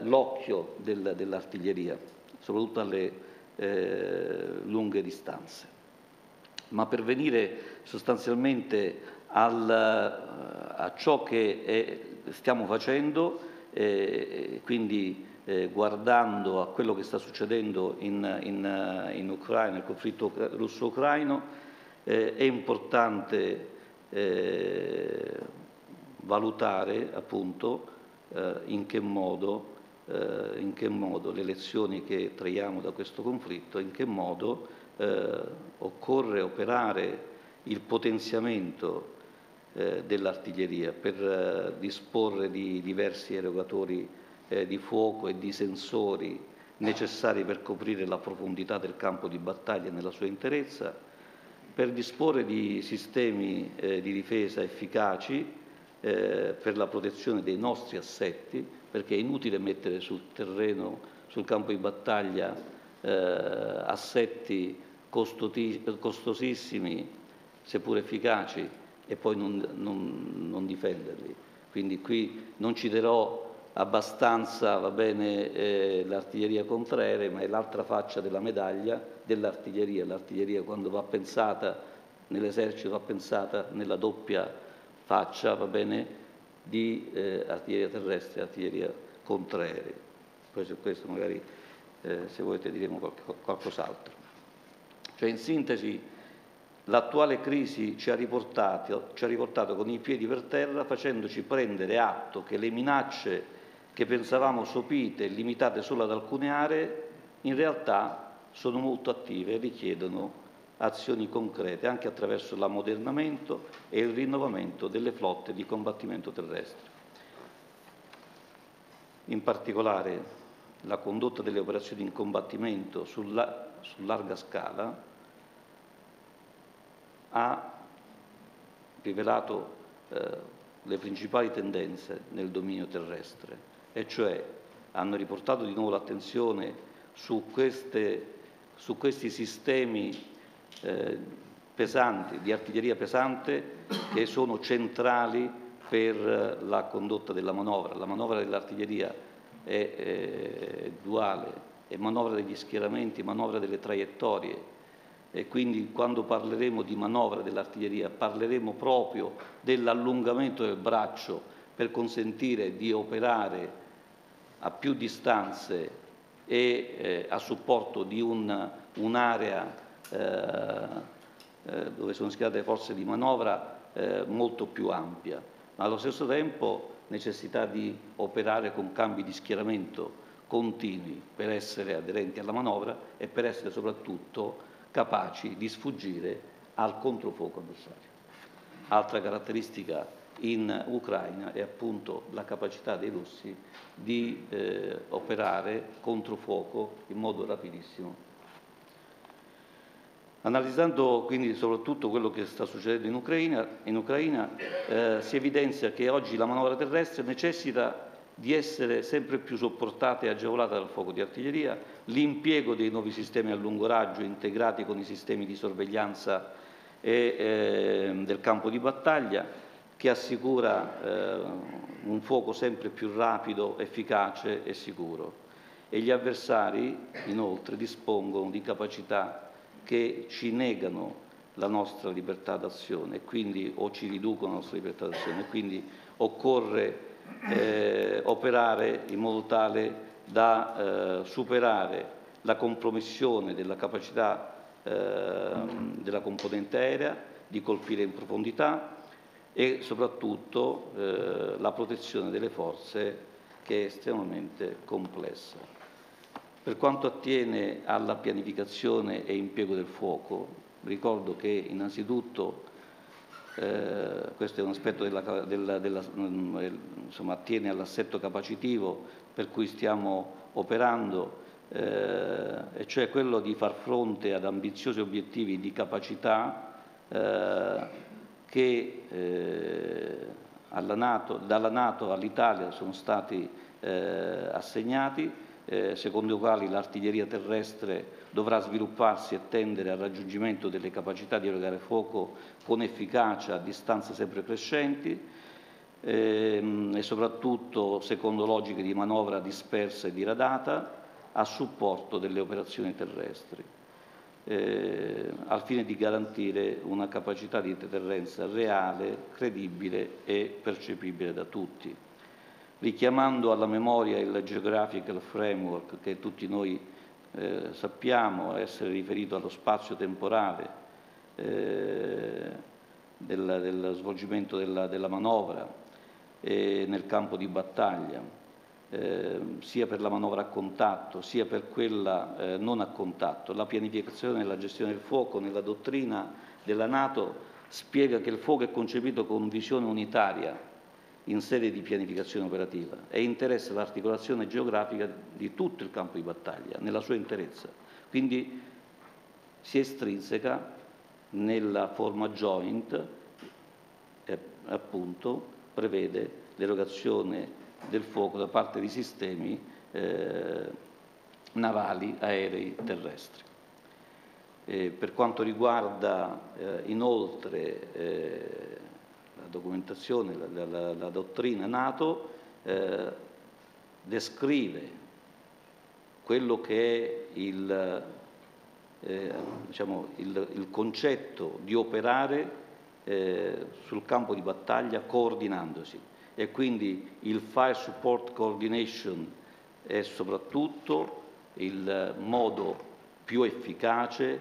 l'occhio del, dell'artiglieria, soprattutto alle eh, lunghe distanze. Ma per venire sostanzialmente al, a ciò che è, stiamo facendo, eh, quindi eh, guardando a quello che sta succedendo in, in, in Ucraina, nel conflitto russo-ucraino, eh, è importante eh, valutare appunto eh, in che, modo, eh, in, che modo, le lezioni che traiamo da questo conflitto, in che modo eh, occorre operare il potenziamento dell'artiglieria per disporre di diversi erogatori eh, di fuoco e di sensori necessari per coprire la profondità del campo di battaglia nella sua interezza, per disporre di sistemi eh, di difesa efficaci eh, per la protezione dei nostri assetti, perché è inutile mettere sul terreno, sul campo di battaglia, eh, assetti costosissimi, seppur efficaci, e poi non, non, non difenderli. Quindi qui non citerò abbastanza bene, eh, l'artiglieria contraerea, ma è l'altra faccia della medaglia dell'artiglieria. L'artiglieria quando va pensata nell'esercito va pensata nella doppia faccia bene, di eh, artiglieria terrestre e artiglieria contraerea. Su questo magari eh, se volete diremo qualcos'altro. Cioè in sintesi l'attuale crisi ci ha, ci ha riportato con i piedi per terra facendoci prendere atto che le minacce che pensavamo sopite e limitate solo ad alcune aree, in realtà sono molto attive e richiedono azioni concrete anche attraverso l'ammodernamento e il rinnovamento delle flotte di combattimento terrestre. In particolare la condotta delle operazioni in combattimento sulla, su larga scala ha rivelato eh, le principali tendenze nel dominio terrestre e cioè hanno riportato di nuovo l'attenzione su, su questi sistemi eh, pesanti, di artiglieria pesante, che sono centrali per la condotta della manovra. La manovra dell'artiglieria è, è duale, è manovra degli schieramenti, manovra delle traiettorie, e quindi quando parleremo di manovra dell'artiglieria parleremo proprio dell'allungamento del braccio per consentire di operare a più distanze e eh, a supporto di un, un'area eh, eh, dove sono schierate forze di manovra eh, molto più ampia, ma allo stesso tempo necessità di operare con cambi di schieramento continui per essere aderenti alla manovra e per essere soprattutto capaci di sfuggire al controfuoco avversario. Altra caratteristica in Ucraina è appunto la capacità dei russi di eh, operare controfuoco in modo rapidissimo. Analizzando quindi soprattutto quello che sta succedendo in Ucraina, in Ucraina eh, si evidenzia che oggi la manovra terrestre necessita di essere sempre più sopportata e agevolata dal fuoco di artiglieria, l'impiego dei nuovi sistemi a lungo raggio integrati con i sistemi di sorveglianza e, eh, del campo di battaglia, che assicura eh, un fuoco sempre più rapido, efficace e sicuro. E gli avversari, inoltre, dispongono di capacità che ci negano la nostra libertà d'azione quindi, o ci riducono la nostra libertà d'azione. Quindi occorre eh, operare in modo tale da eh, superare la compromissione della capacità eh, della componente aerea di colpire in profondità, e soprattutto eh, la protezione delle forze che è estremamente complessa. Per quanto attiene alla pianificazione e impiego del fuoco, ricordo che innanzitutto eh, questo è un aspetto della, della, della, insomma, attiene all'assetto capacitivo per cui stiamo operando eh, e cioè quello di far fronte ad ambiziosi obiettivi di capacità eh, che eh, NATO, dalla Nato all'Italia sono stati eh, assegnati, eh, secondo i quali l'artiglieria terrestre dovrà svilupparsi e tendere al raggiungimento delle capacità di erogare fuoco con efficacia a distanze sempre crescenti ehm, e soprattutto secondo logiche di manovra dispersa e diradata a supporto delle operazioni terrestri, eh, al fine di garantire una capacità di deterrenza reale, credibile e percepibile da tutti. Richiamando alla memoria il Geographical Framework che tutti noi eh, sappiamo essere riferito allo spazio temporale eh, del, del, svolgimento della, della manovra nel campo di battaglia, eh, sia per la manovra a contatto sia per quella eh, non a contatto. La pianificazione e la gestione del fuoco nella dottrina della Nato spiega che il fuoco è concepito con visione unitaria in sede di pianificazione operativa e interessa l'articolazione geografica di tutto il campo di battaglia, nella sua interezza. Quindi si estrinseca nella forma joint e appunto prevede l'erogazione del fuoco da parte di sistemi eh, navali, aerei, terrestri. Eh, per quanto riguarda eh, inoltre eh, documentazione, la, la, la dottrina NATO, eh, descrive quello che è il, eh, diciamo, il, il, concetto di operare sul campo di battaglia coordinandosi. E quindi il Fire Support Coordination è soprattutto il modo più efficace,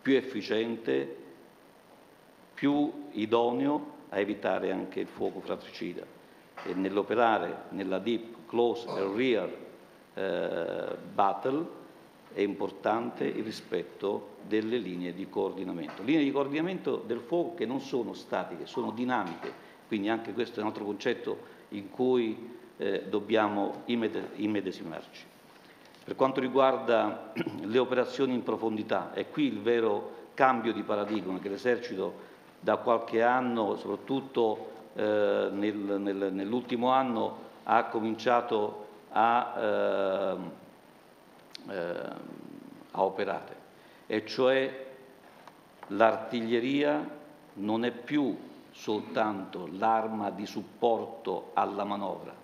più efficiente, più idoneo a evitare anche il fuoco fratricida e nell'operare nella Deep Close and Rear eh, Battle è importante il rispetto delle linee di coordinamento. Linee di coordinamento del fuoco che non sono statiche, sono dinamiche, quindi anche questo è un altro concetto in cui eh, dobbiamo immedesimarci. Per quanto riguarda le operazioni in profondità, è qui il vero cambio di paradigma che l'esercito da qualche anno, soprattutto eh, nel, nel, nell'ultimo anno, ha cominciato a, eh, eh, a operare, e cioè l'artiglieria non è più soltanto l'arma di supporto alla manovra,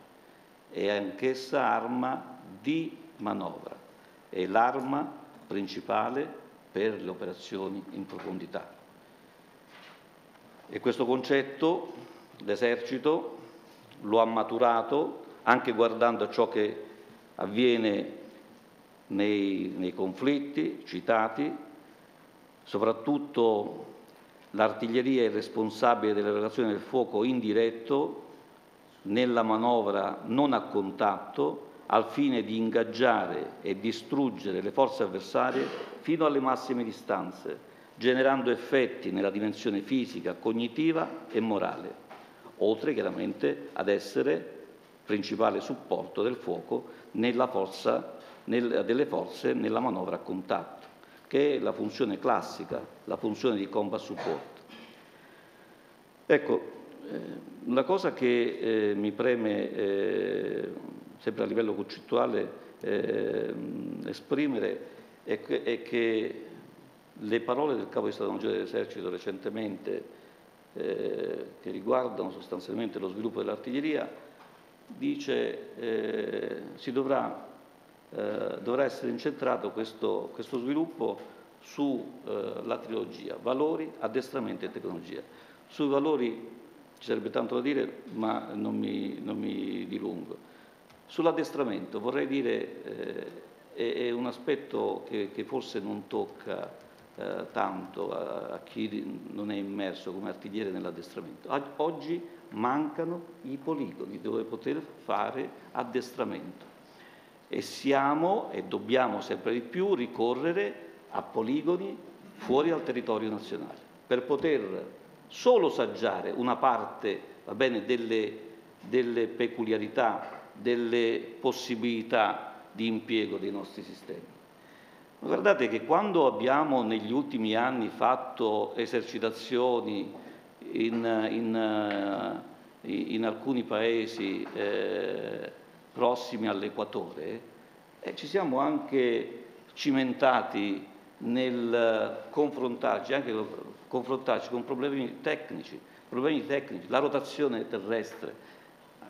è anch'essa arma di manovra, è l'arma principale per le operazioni in profondità. E questo concetto l'esercito lo ha maturato anche guardando a ciò che avviene nei, nei conflitti citati, soprattutto L'artiglieria è responsabile dell'erogazione del fuoco indiretto nella manovra non a contatto al fine di ingaggiare e distruggere le forze avversarie fino alle massime distanze, generando effetti nella dimensione fisica, cognitiva e morale, oltre chiaramente ad essere principale supporto del fuoco forza, nel, delle forze nella manovra a contatto che è la funzione classica, la funzione di combat support. Ecco, eh, la cosa che eh, mi preme, eh, sempre a livello concettuale, eh, esprimere è che, è che, le parole del Capo di Stato Maggiore dell'Esercito recentemente, eh, che riguardano sostanzialmente lo sviluppo dell'artiglieria, dice eh, dovrà eh, dovrà essere incentrato questo, questo sviluppo sulla eh, trilogia valori, addestramento e tecnologia. Sui valori ci sarebbe tanto da dire, ma non mi, non mi dilungo. Sull'addestramento vorrei dire, eh, è, è, un aspetto che, che forse non tocca eh, tanto a, a, chi non è immerso come artigliere nell'addestramento. Oggi mancano i poligoni dove poter fare addestramento e siamo e dobbiamo sempre di più ricorrere a poligoni fuori dal territorio nazionale per poter solo saggiare una parte bene, delle, delle peculiarità, delle possibilità di impiego dei nostri sistemi. Guardate che quando abbiamo negli ultimi anni fatto esercitazioni in, in, in alcuni paesi eh, prossimi all'equatore, eh, ci siamo anche cimentati nel confrontarci, anche confrontarci con problemi tecnici, problemi tecnici, la rotazione terrestre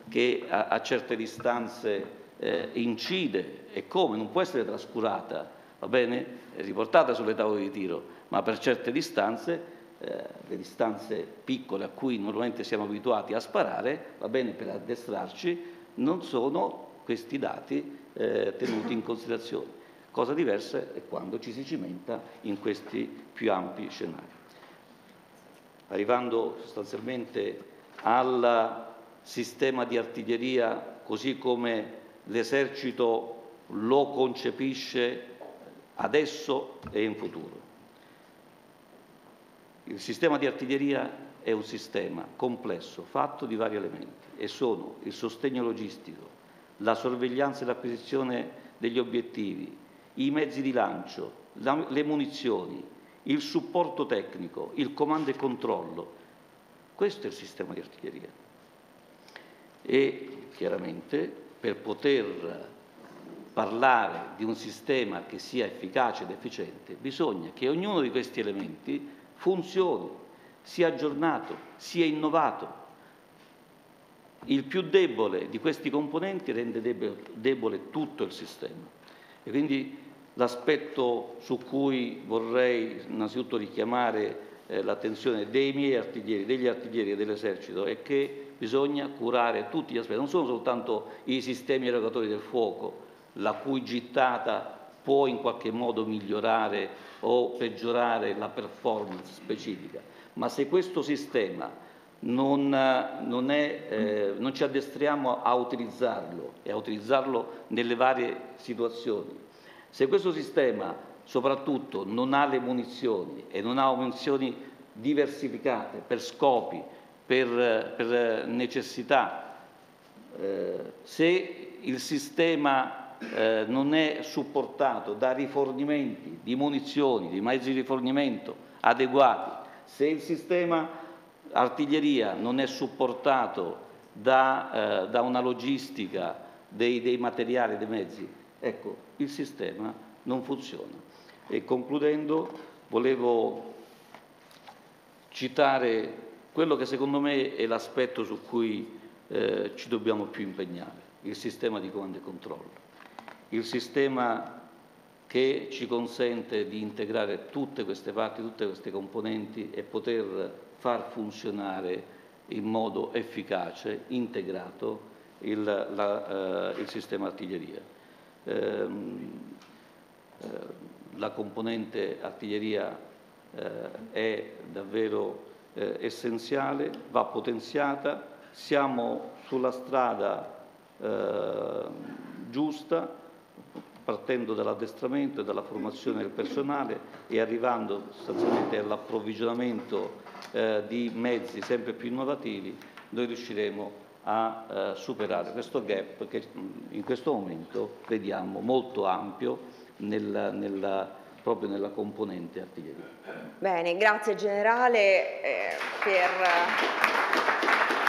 che a, a certe distanze eh, incide e come non può essere trascurata va bene? Riportata sulle tavole di tiro, ma per certe distanze, eh, le distanze piccole a cui normalmente siamo abituati a sparare, va bene per addestrarci, non sono questi dati eh, tenuti in considerazione. Cosa diversa è quando ci si cimenta in questi più ampi scenari. Arrivando sostanzialmente al sistema di artiglieria così come l'esercito lo concepisce adesso e in futuro. Il sistema di artiglieria è un sistema complesso, fatto di vari elementi e sono il sostegno logistico, la sorveglianza e l'acquisizione degli obiettivi, i mezzi di lancio, la, le munizioni, il supporto tecnico, il comando e controllo. Questo è il sistema di artiglieria. E chiaramente per poter parlare di un sistema che sia efficace ed efficiente, bisogna che ognuno di questi elementi funzioni, sia aggiornato, sia innovato. Il più debole di questi componenti rende debole tutto il sistema. E quindi l'aspetto su cui vorrei innanzitutto richiamare eh, l'attenzione dei miei artiglieri, degli artiglieri e dell'esercito è che bisogna curare tutti gli aspetti, non sono soltanto i sistemi erogatori del fuoco, la cui gittata può in qualche modo migliorare o peggiorare la performance specifica, ma se questo sistema non, non, è, eh, non ci addestriamo a utilizzarlo e a utilizzarlo nelle varie situazioni, se questo sistema soprattutto non ha le munizioni e non ha munizioni diversificate per scopi, per, per necessità, eh, se il sistema eh, non è supportato da rifornimenti di munizioni, di mezzi di rifornimento adeguati, se il sistema artiglieria non è supportato da, eh, da una logistica dei, dei materiali dei mezzi, ecco, il sistema non funziona. E concludendo, volevo citare quello che secondo me è l'aspetto su cui eh, ci dobbiamo più impegnare, il sistema di comando e controllo il sistema che ci consente di integrare tutte queste parti, tutte queste componenti e poter far funzionare in modo efficace, integrato, il, la, eh, il sistema artiglieria. Eh, eh, la componente artiglieria eh, è davvero eh, essenziale, va potenziata, siamo sulla strada eh, giusta, partendo dall'addestramento e dalla formazione del personale e arrivando sostanzialmente all'approvvigionamento eh, di mezzi sempre più innovativi, noi riusciremo a eh, superare questo gap che in questo momento vediamo molto ampio nel, nella, proprio nella componente artiglieria. Bene, grazie Generale eh, per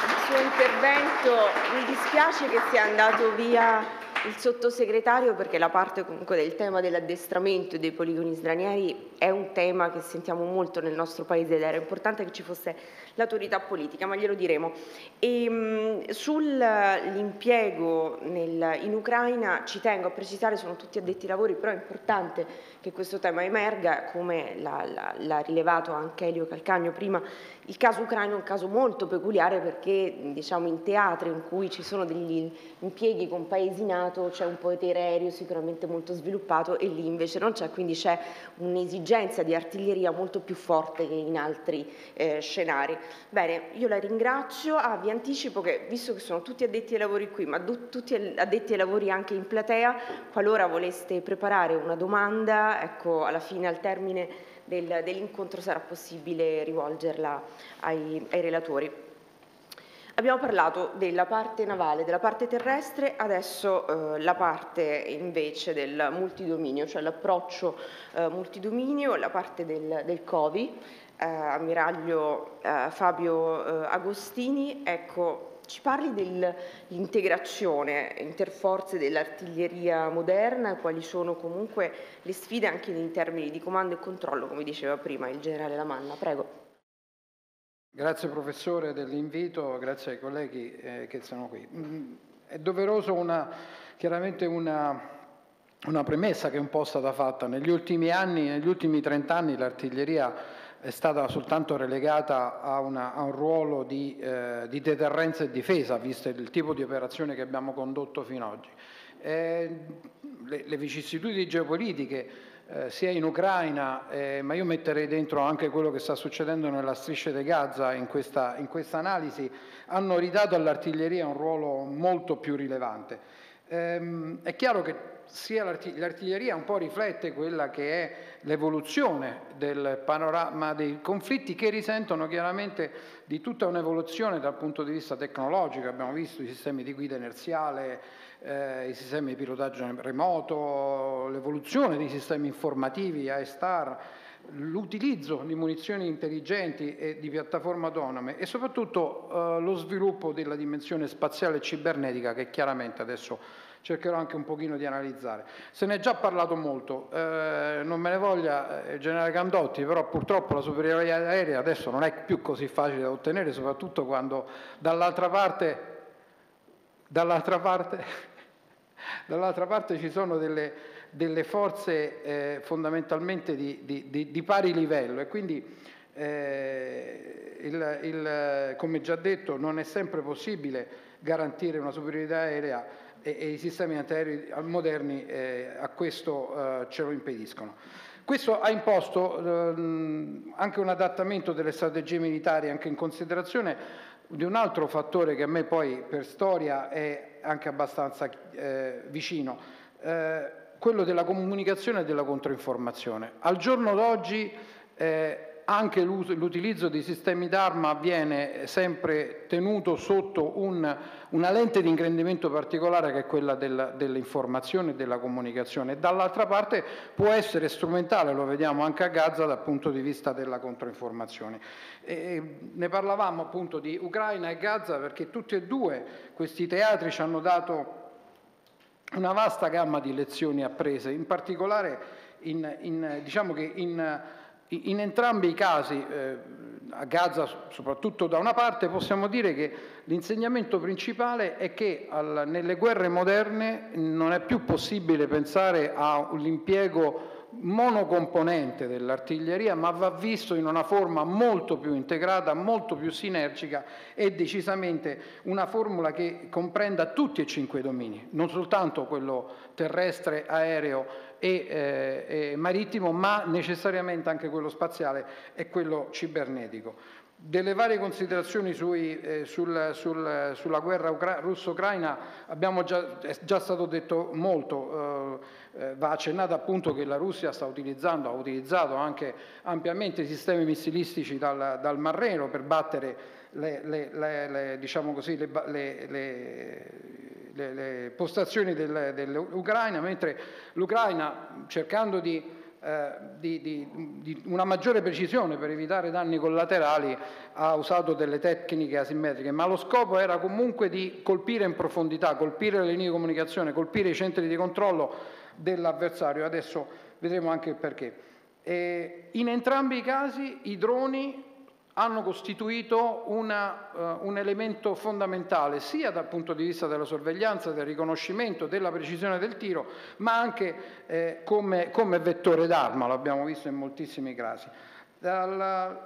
il suo intervento. Mi dispiace che sia andato via il sottosegretario perché la parte comunque del tema dell'addestramento dei poligoni stranieri è un tema che sentiamo molto nel nostro paese ed era importante che ci fosse l'autorità politica, ma glielo diremo. E, sull'impiego in Ucraina ci tengo a precisare, sono tutti addetti ai lavori, però è importante che questo tema emerga, come l'ha rilevato anche Elio Calcagno prima, il caso ucraino è un caso molto peculiare perché diciamo, in teatri in cui ci sono degli impieghi con paesi NATO c'è un potere aereo sicuramente molto sviluppato e lì invece non c'è, quindi c'è un'esigenza di artiglieria molto più forte che in altri eh, scenari. Bene, io la ringrazio, ah, vi anticipo che visto che sono tutti addetti ai lavori qui, ma tutti addetti ai lavori anche in platea, qualora voleste preparare una domanda, ecco alla fine, al termine del, dell'incontro sarà possibile rivolgerla ai, ai relatori. Abbiamo parlato della parte navale, della parte terrestre, adesso eh, la parte invece del multidominio, cioè l'approccio eh, multidominio, la parte del, del COVI. Eh, ammiraglio eh, Fabio eh, Agostini, ecco, ci parli dell'integrazione interforze dell'artiglieria moderna, quali sono comunque le sfide anche in termini di comando e controllo, come diceva prima il generale Lamanna. Prego. Grazie professore dell'invito, grazie ai colleghi eh, che sono qui. Mm, è doveroso una, chiaramente una, una premessa che è un po' stata fatta. Negli ultimi anni, negli ultimi 30 anni l'artiglieria è stata soltanto relegata a, una, a un ruolo di, eh, di, deterrenza e difesa, visto il tipo di operazione che abbiamo condotto fino ad oggi. Eh, le, le, vicissitudini geopolitiche, eh, sia in Ucraina, eh, ma io metterei dentro anche quello che sta succedendo nella striscia di Gaza in questa, in questa analisi, hanno ridato all'artiglieria un ruolo molto più rilevante. Ehm, è chiaro che sia l'artiglieria un po' riflette quella che è l'evoluzione del panorama dei conflitti che risentono chiaramente di tutta un'evoluzione dal punto di vista tecnologico, abbiamo visto i sistemi di guida inerziale, eh, i sistemi di pilotaggio remoto, l'evoluzione dei sistemi informativi, AESTAR, l'utilizzo di munizioni intelligenti e di piattaforme autonome e soprattutto eh, lo sviluppo della dimensione spaziale e cibernetica che chiaramente adesso cercherò anche un pochino di analizzare. Se ne è già parlato molto, eh, non me ne voglia eh, il generale Candotti, però purtroppo la superiorità aerea adesso non è più così facile da ottenere, soprattutto quando dall'altra parte, dall'altra parte, dall'altra parte ci sono delle, delle forze eh, fondamentalmente di, di, di, di, pari livello e quindi eh, il, il, come già detto non è sempre possibile garantire una superiorità aerea e, e i sistemi antiaerei moderni eh, a questo eh, ce lo impediscono. Questo ha imposto ehm, anche un adattamento delle strategie militari anche in considerazione di un altro fattore che a me poi per storia è anche abbastanza eh, vicino, eh, quello della comunicazione e della controinformazione. Al giorno d'oggi eh, anche l'utilizzo di sistemi d'arma viene sempre tenuto sotto un, una lente di ingrandimento particolare che è quella del, dell'informazione e della comunicazione. Dall'altra parte può essere strumentale, lo vediamo anche a Gaza dal punto di vista della controinformazione. E ne parlavamo appunto di Ucraina e Gaza perché tutti e due questi teatri ci hanno dato una vasta gamma di lezioni apprese, in particolare in, in, diciamo che in in entrambi i casi, eh, a Gaza soprattutto da una parte, possiamo dire che l'insegnamento principale è che al, nelle guerre moderne non è più possibile pensare all'impiego monocomponente dell'artiglieria, ma va visto in una forma molto più integrata, molto più sinergica e decisamente una formula che comprenda tutti e cinque i domini, non soltanto quello terrestre, aereo e, eh, e marittimo, ma necessariamente anche quello spaziale e quello cibernetico. Delle varie considerazioni sui, eh, sul, sul, sulla guerra russo-ucraina abbiamo già, è già stato detto molto, eh, eh, va accennato appunto che la Russia sta utilizzando, ha utilizzato anche ampiamente i sistemi missilistici dal, dal Mar Nero per battere le, le, le, diciamo così, le postazioni del, dell'Ucraina, mentre l'Ucraina cercando di eh, di, di, di, una maggiore precisione per evitare danni collaterali ha usato delle tecniche asimmetriche, ma lo scopo era comunque di colpire in profondità, colpire le linee di comunicazione, colpire i centri di controllo dell'avversario. Adesso vedremo anche il perché. E in entrambi i casi i droni hanno costituito una, uh, un elemento fondamentale sia dal punto di vista della sorveglianza, del riconoscimento, della precisione del tiro, ma anche eh, come, come, vettore d'arma, l'abbiamo visto in moltissimi casi. Dal,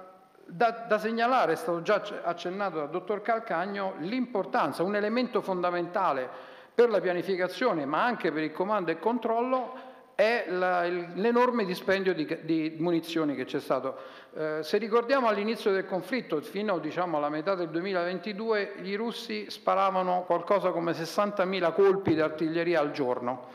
da, da, segnalare, è stato già accennato dal dottor Calcagno, l'importanza, un elemento fondamentale per la pianificazione, ma anche per il comando e controllo, è l'enorme dispendio di, di, munizioni che c'è stato. Eh, se ricordiamo all'inizio del conflitto, fino diciamo, alla metà del 2022, i russi sparavano qualcosa come 60.000 colpi di artiglieria al giorno.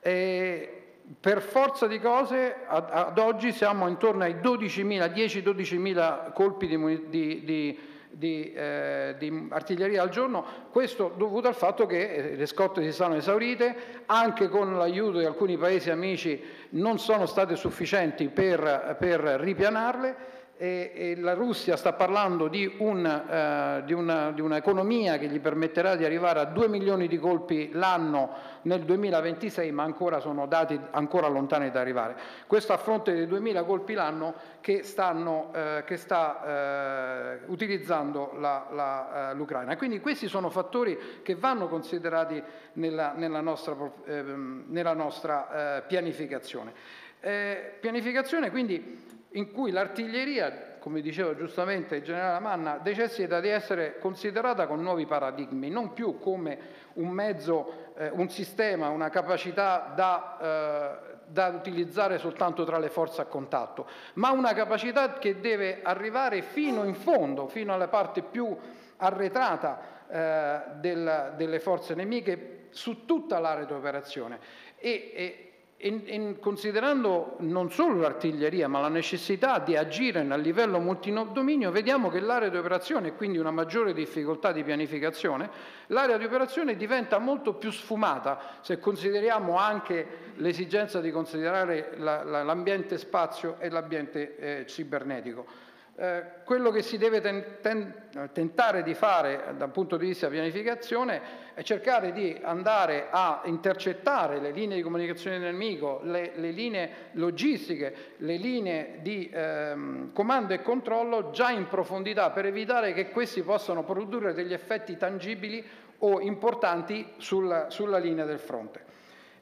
E per forza di cose, ad, ad, oggi siamo intorno ai 12.000, 10-12.000 colpi di, di di, eh, di, artiglieria al giorno, questo dovuto al fatto che eh, le scorte si sono esaurite, anche con l'aiuto di alcuni paesi amici non sono state sufficienti per, per ripianarle e, e la Russia sta parlando di, un, uh, di, una, di, un'economia che gli permetterà di arrivare a 2 milioni di colpi l'anno nel 2026, ma ancora sono dati ancora lontani da arrivare. Questo a fronte dei 2.000 colpi l'anno che, stanno, uh, che sta uh, utilizzando la, la, l'Ucraina. Quindi questi sono fattori che vanno considerati nella, nella nostra, ehm, nella nostra pianificazione. Eh, pianificazione quindi in cui l'artiglieria, come diceva giustamente il generale Manna, necessita di essere considerata con nuovi paradigmi, non più come un mezzo, eh, un sistema, una capacità da, eh, da utilizzare soltanto tra le forze a contatto, ma una capacità che deve arrivare fino in fondo, fino alla parte più arretrata eh, del, delle forze nemiche su tutta l'area di operazione. E, e, in, in, considerando non solo l'artiglieria, ma la necessità di agire a livello multidominio, vediamo che l'area di operazione, e quindi una maggiore difficoltà di pianificazione, l'area di operazione diventa molto più sfumata se consideriamo anche l'esigenza di considerare la, la, l'ambiente spazio e l'ambiente eh, cibernetico. Eh, quello che si deve ten, ten, tentare di fare dal punto di vista pianificazione è cercare di andare a intercettare le linee di comunicazione del nemico, le, le linee logistiche, le linee di ehm, comando e controllo già in profondità per evitare che questi possano produrre degli effetti tangibili o importanti sul, sulla linea del fronte.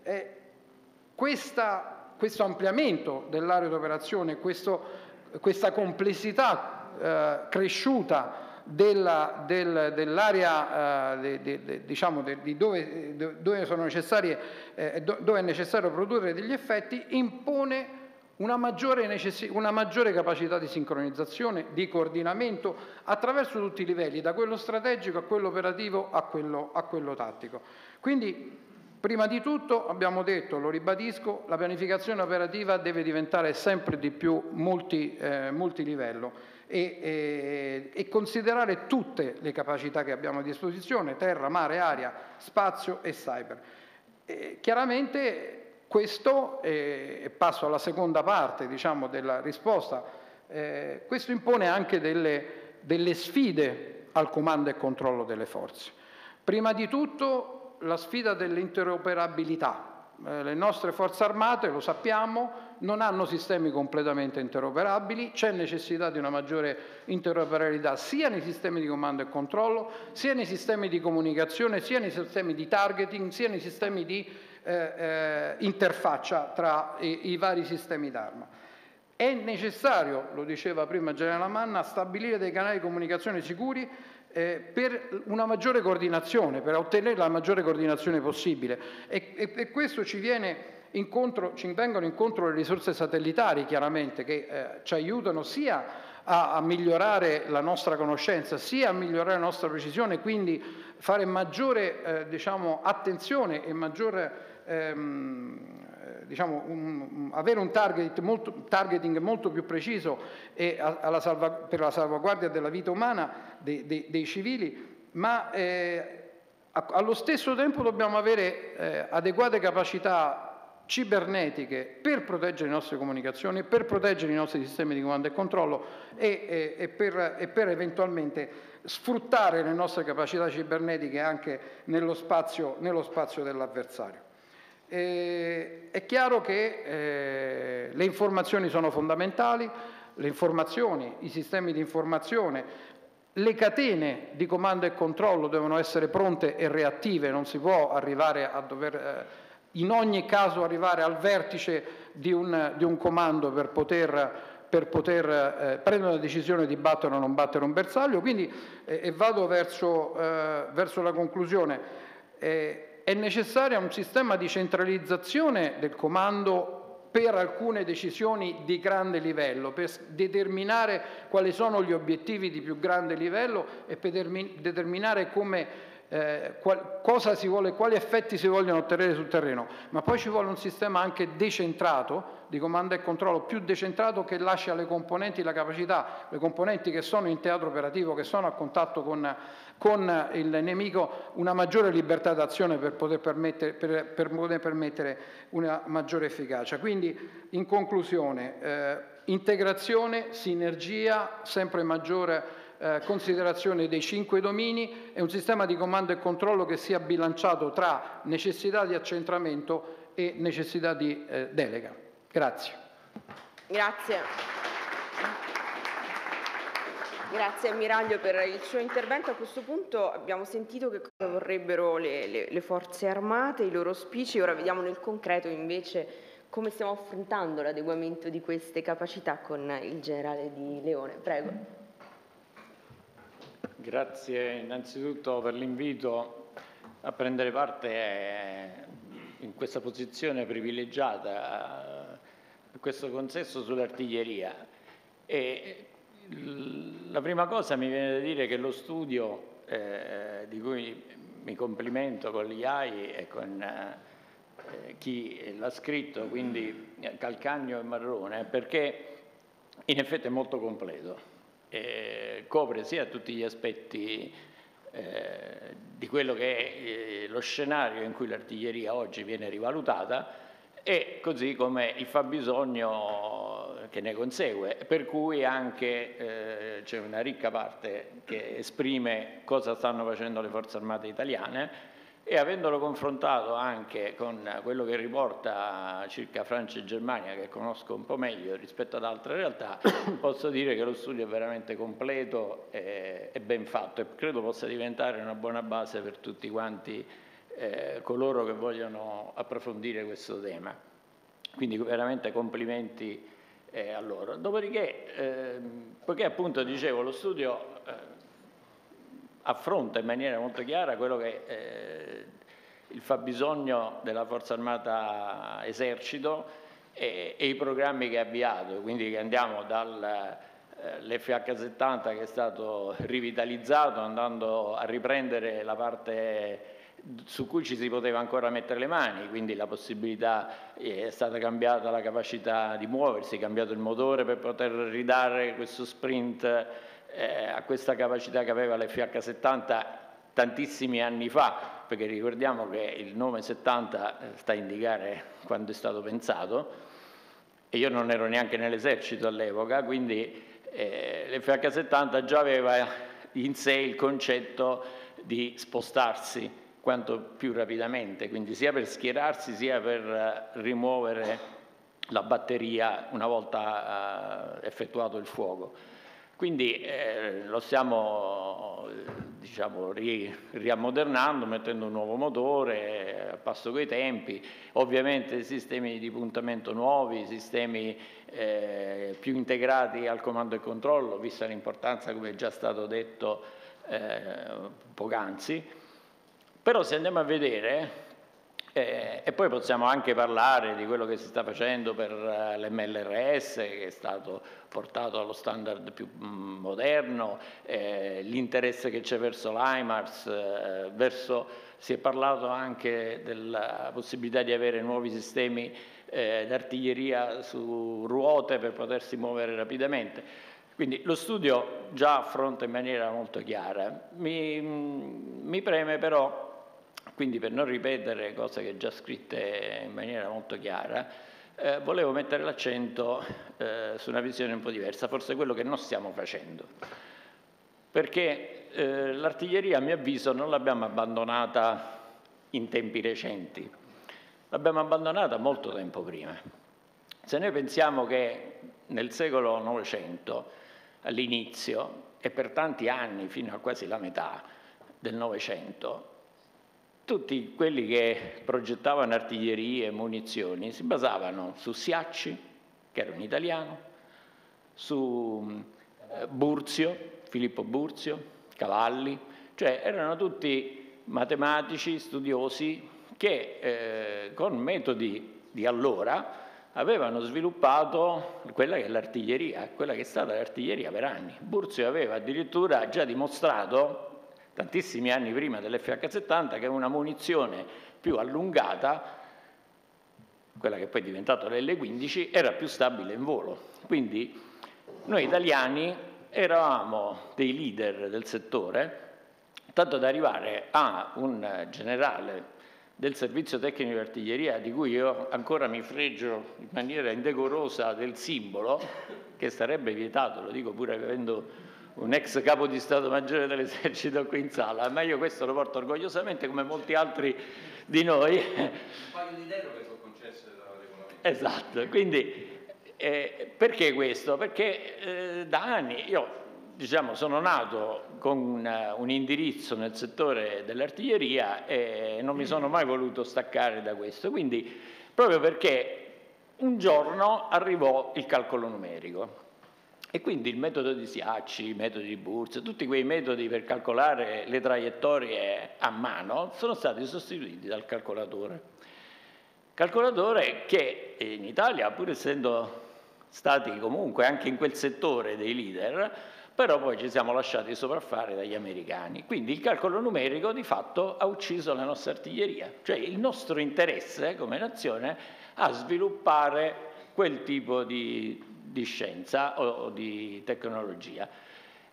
Eh, questa, questo ampliamento dell'area d'operazione, questo questa complessità eh, cresciuta della, del, dell'area eh, de, de, diciamo di dove, dove, eh, dove, è necessario produrre degli effetti impone una maggiore, necess- una maggiore, capacità di sincronizzazione, di coordinamento attraverso tutti i livelli, da quello strategico a quello operativo a quello, a quello tattico. Quindi Prima di tutto abbiamo detto, lo ribadisco, la pianificazione operativa deve diventare sempre di più multi, eh, multilivello e, e, e, considerare tutte le capacità che abbiamo a disposizione, terra, mare, aria, spazio e cyber. E chiaramente questo, e passo alla seconda parte diciamo, della risposta, eh, questo impone anche delle, delle sfide al comando e controllo delle forze. Prima di tutto la sfida dell'interoperabilità. Eh, le nostre forze armate, lo sappiamo, non hanno sistemi completamente interoperabili, c'è necessità di una maggiore interoperabilità sia nei sistemi di comando e controllo, sia nei sistemi di comunicazione, sia nei sistemi di targeting, sia nei sistemi di eh, eh, interfaccia tra i, i vari sistemi d'arma. È necessario, lo diceva prima generale Manna, stabilire dei canali di comunicazione sicuri eh, per una maggiore coordinazione, per ottenere la maggiore coordinazione possibile. E, e, e questo ci viene incontro, ci vengono incontro le risorse satellitari chiaramente che eh, ci aiutano sia a, a, migliorare la nostra conoscenza, sia a migliorare la nostra precisione, quindi fare maggiore eh, diciamo, attenzione e maggiore ehm, diciamo, un, avere un target molto, targeting molto più preciso salva, per la salvaguardia della vita umana dei, dei, dei civili, ma eh, allo stesso tempo dobbiamo avere eh, adeguate capacità cibernetiche per proteggere le nostre comunicazioni, per proteggere i nostri sistemi di comando e controllo e, e, e, per, e per eventualmente sfruttare le nostre capacità cibernetiche anche nello spazio, nello spazio dell'avversario. Eh, è chiaro che eh, le informazioni sono fondamentali, le informazioni, i sistemi di informazione, le catene di comando e controllo devono essere pronte e reattive, non si può arrivare a dover eh, in ogni caso arrivare al vertice di un, di un comando per poter per poter eh, prendere la decisione di battere o non battere un bersaglio. Quindi, eh, e vado verso, eh, verso la conclusione, eh, è necessario un sistema di centralizzazione del comando per alcune decisioni di grande livello, per determinare quali sono gli obiettivi di più grande livello e per determinare come eh, qual, vuole, quali effetti si vogliono ottenere sul terreno, ma poi ci vuole un sistema anche decentrato, di comando e controllo più decentrato che lascia alle componenti la capacità, le componenti che sono in teatro operativo, che sono a contatto con, con il nemico, una maggiore libertà d'azione per poter permettere, per, per poter permettere una maggiore efficacia. Quindi, in conclusione, eh, integrazione, sinergia, sempre maggiore eh, considerazione dei cinque domini e un sistema di comando e controllo che sia bilanciato tra necessità di accentramento e necessità di eh, delega. Grazie. Grazie. Grazie Ammiraglio per il suo intervento. A questo punto abbiamo sentito che cosa vorrebbero le, le, le forze armate, i loro auspici, ora vediamo nel concreto invece come stiamo affrontando l'adeguamento di queste capacità con il generale Di Leone. Prego. Grazie innanzitutto per l'invito a prendere parte eh, in questa posizione privilegiata a questo consesso sull'artiglieria. E la prima cosa mi viene da dire che lo studio eh, di cui mi complimento con l'IAI e con eh, chi l'ha scritto, quindi Calcagno e Marrone, perché in effetti è molto completo eh, copre sia tutti gli aspetti eh, di quello che è eh, lo scenario in cui l'artiglieria oggi viene rivalutata e così come il fabbisogno che ne consegue, per cui anche eh, c'è una ricca parte che esprime cosa stanno facendo le forze armate italiane e avendolo confrontato anche con quello che riporta circa Francia e Germania, che conosco un po' meglio rispetto ad altre realtà, posso dire che lo studio è veramente completo e, e ben fatto e credo possa diventare una buona base per tutti quanti eh, coloro che vogliono approfondire questo tema. Quindi veramente complimenti eh, a loro. Dopodiché, eh, poiché appunto dicevo, lo studio eh, affronta in maniera molto chiara quello che eh, il fabbisogno della Forza Armata Esercito e, e, i programmi che ha avviato, quindi che andiamo dall'FH70 eh, che è stato rivitalizzato andando a riprendere la parte su cui ci si poteva ancora mettere le mani, quindi la possibilità eh, è stata cambiata la capacità di muoversi, è cambiato il motore per poter ridare questo sprint eh, a questa capacità che aveva l'FH70 tantissimi anni fa, perché ricordiamo che il nome 70 eh, sta a indicare quando è stato pensato, e io non ero neanche nell'esercito all'epoca, quindi eh, l'FH70 già aveva in sé il concetto di spostarsi quanto più rapidamente, quindi sia per schierarsi sia per uh, rimuovere la batteria una volta uh, effettuato il fuoco. Quindi eh, lo stiamo diciamo, ri, riammodernando, mettendo un nuovo motore a passo coi tempi, ovviamente sistemi di puntamento nuovi, sistemi eh, più integrati al comando e controllo, vista l'importanza, come è già stato detto eh, poc'anzi. Però se andiamo a vedere, eh, e poi possiamo anche parlare di quello che si sta facendo per uh, l'MLRS, che è stato portato allo standard più mm, moderno, eh, l'interesse che c'è verso l'IMARS, eh, verso, si è parlato anche della possibilità di avere nuovi sistemi eh, d'artiglieria su ruote per potersi muovere rapidamente. Quindi lo studio già affronta in maniera molto chiara. Mi, mm, mi preme però quindi per non ripetere cose che già scritte in maniera molto chiara, eh, volevo mettere l'accento eh, su una visione un po' diversa, forse quello che non stiamo facendo. Perché eh, l'artiglieria, a mio avviso, non l'abbiamo abbandonata in tempi recenti, l'abbiamo abbandonata molto tempo prima. Se noi pensiamo che nel secolo Novecento, all'inizio, e per tanti anni, fino a quasi la metà del Novecento, tutti quelli che progettavano artiglierie e munizioni si basavano su Siacci, che era un italiano, su eh, Burzio, Filippo Burzio, Cavalli, cioè erano tutti matematici, studiosi che eh, con metodi di allora avevano sviluppato quella che è l'artiglieria, quella che è stata l'artiglieria per anni. Burzio aveva addirittura già dimostrato tantissimi anni prima dell'FH-70, che una munizione più allungata, quella che poi è diventata l'L-15, era più stabile in volo. Quindi noi italiani eravamo dei leader del settore, tanto da arrivare a un generale del servizio tecnico di artiglieria di cui io ancora mi fregio in maniera indecorosa del simbolo, che sarebbe vietato, lo dico pure avendo un ex capo di Stato Maggiore dell'esercito qui in sala, ma io questo lo porto orgogliosamente come molti altri di noi. Un paio di deroghe sono concesse dal regolamento. Esatto, quindi eh, perché questo? Perché eh, da anni io diciamo, sono nato con un, un indirizzo nel settore dell'artiglieria e non mi sono mai voluto staccare da questo, quindi proprio perché un giorno arrivò il calcolo numerico e quindi il metodo di Siacci, i metodi di Burz, tutti quei metodi per calcolare le traiettorie a mano sono stati sostituiti dal calcolatore. Calcolatore che in Italia, pur essendo stati comunque anche in quel settore dei leader, però poi ci siamo lasciati sopraffare dagli americani. Quindi il calcolo numerico di fatto ha ucciso la nostra artiglieria, cioè il nostro interesse come nazione a sviluppare quel tipo di di scienza o, di tecnologia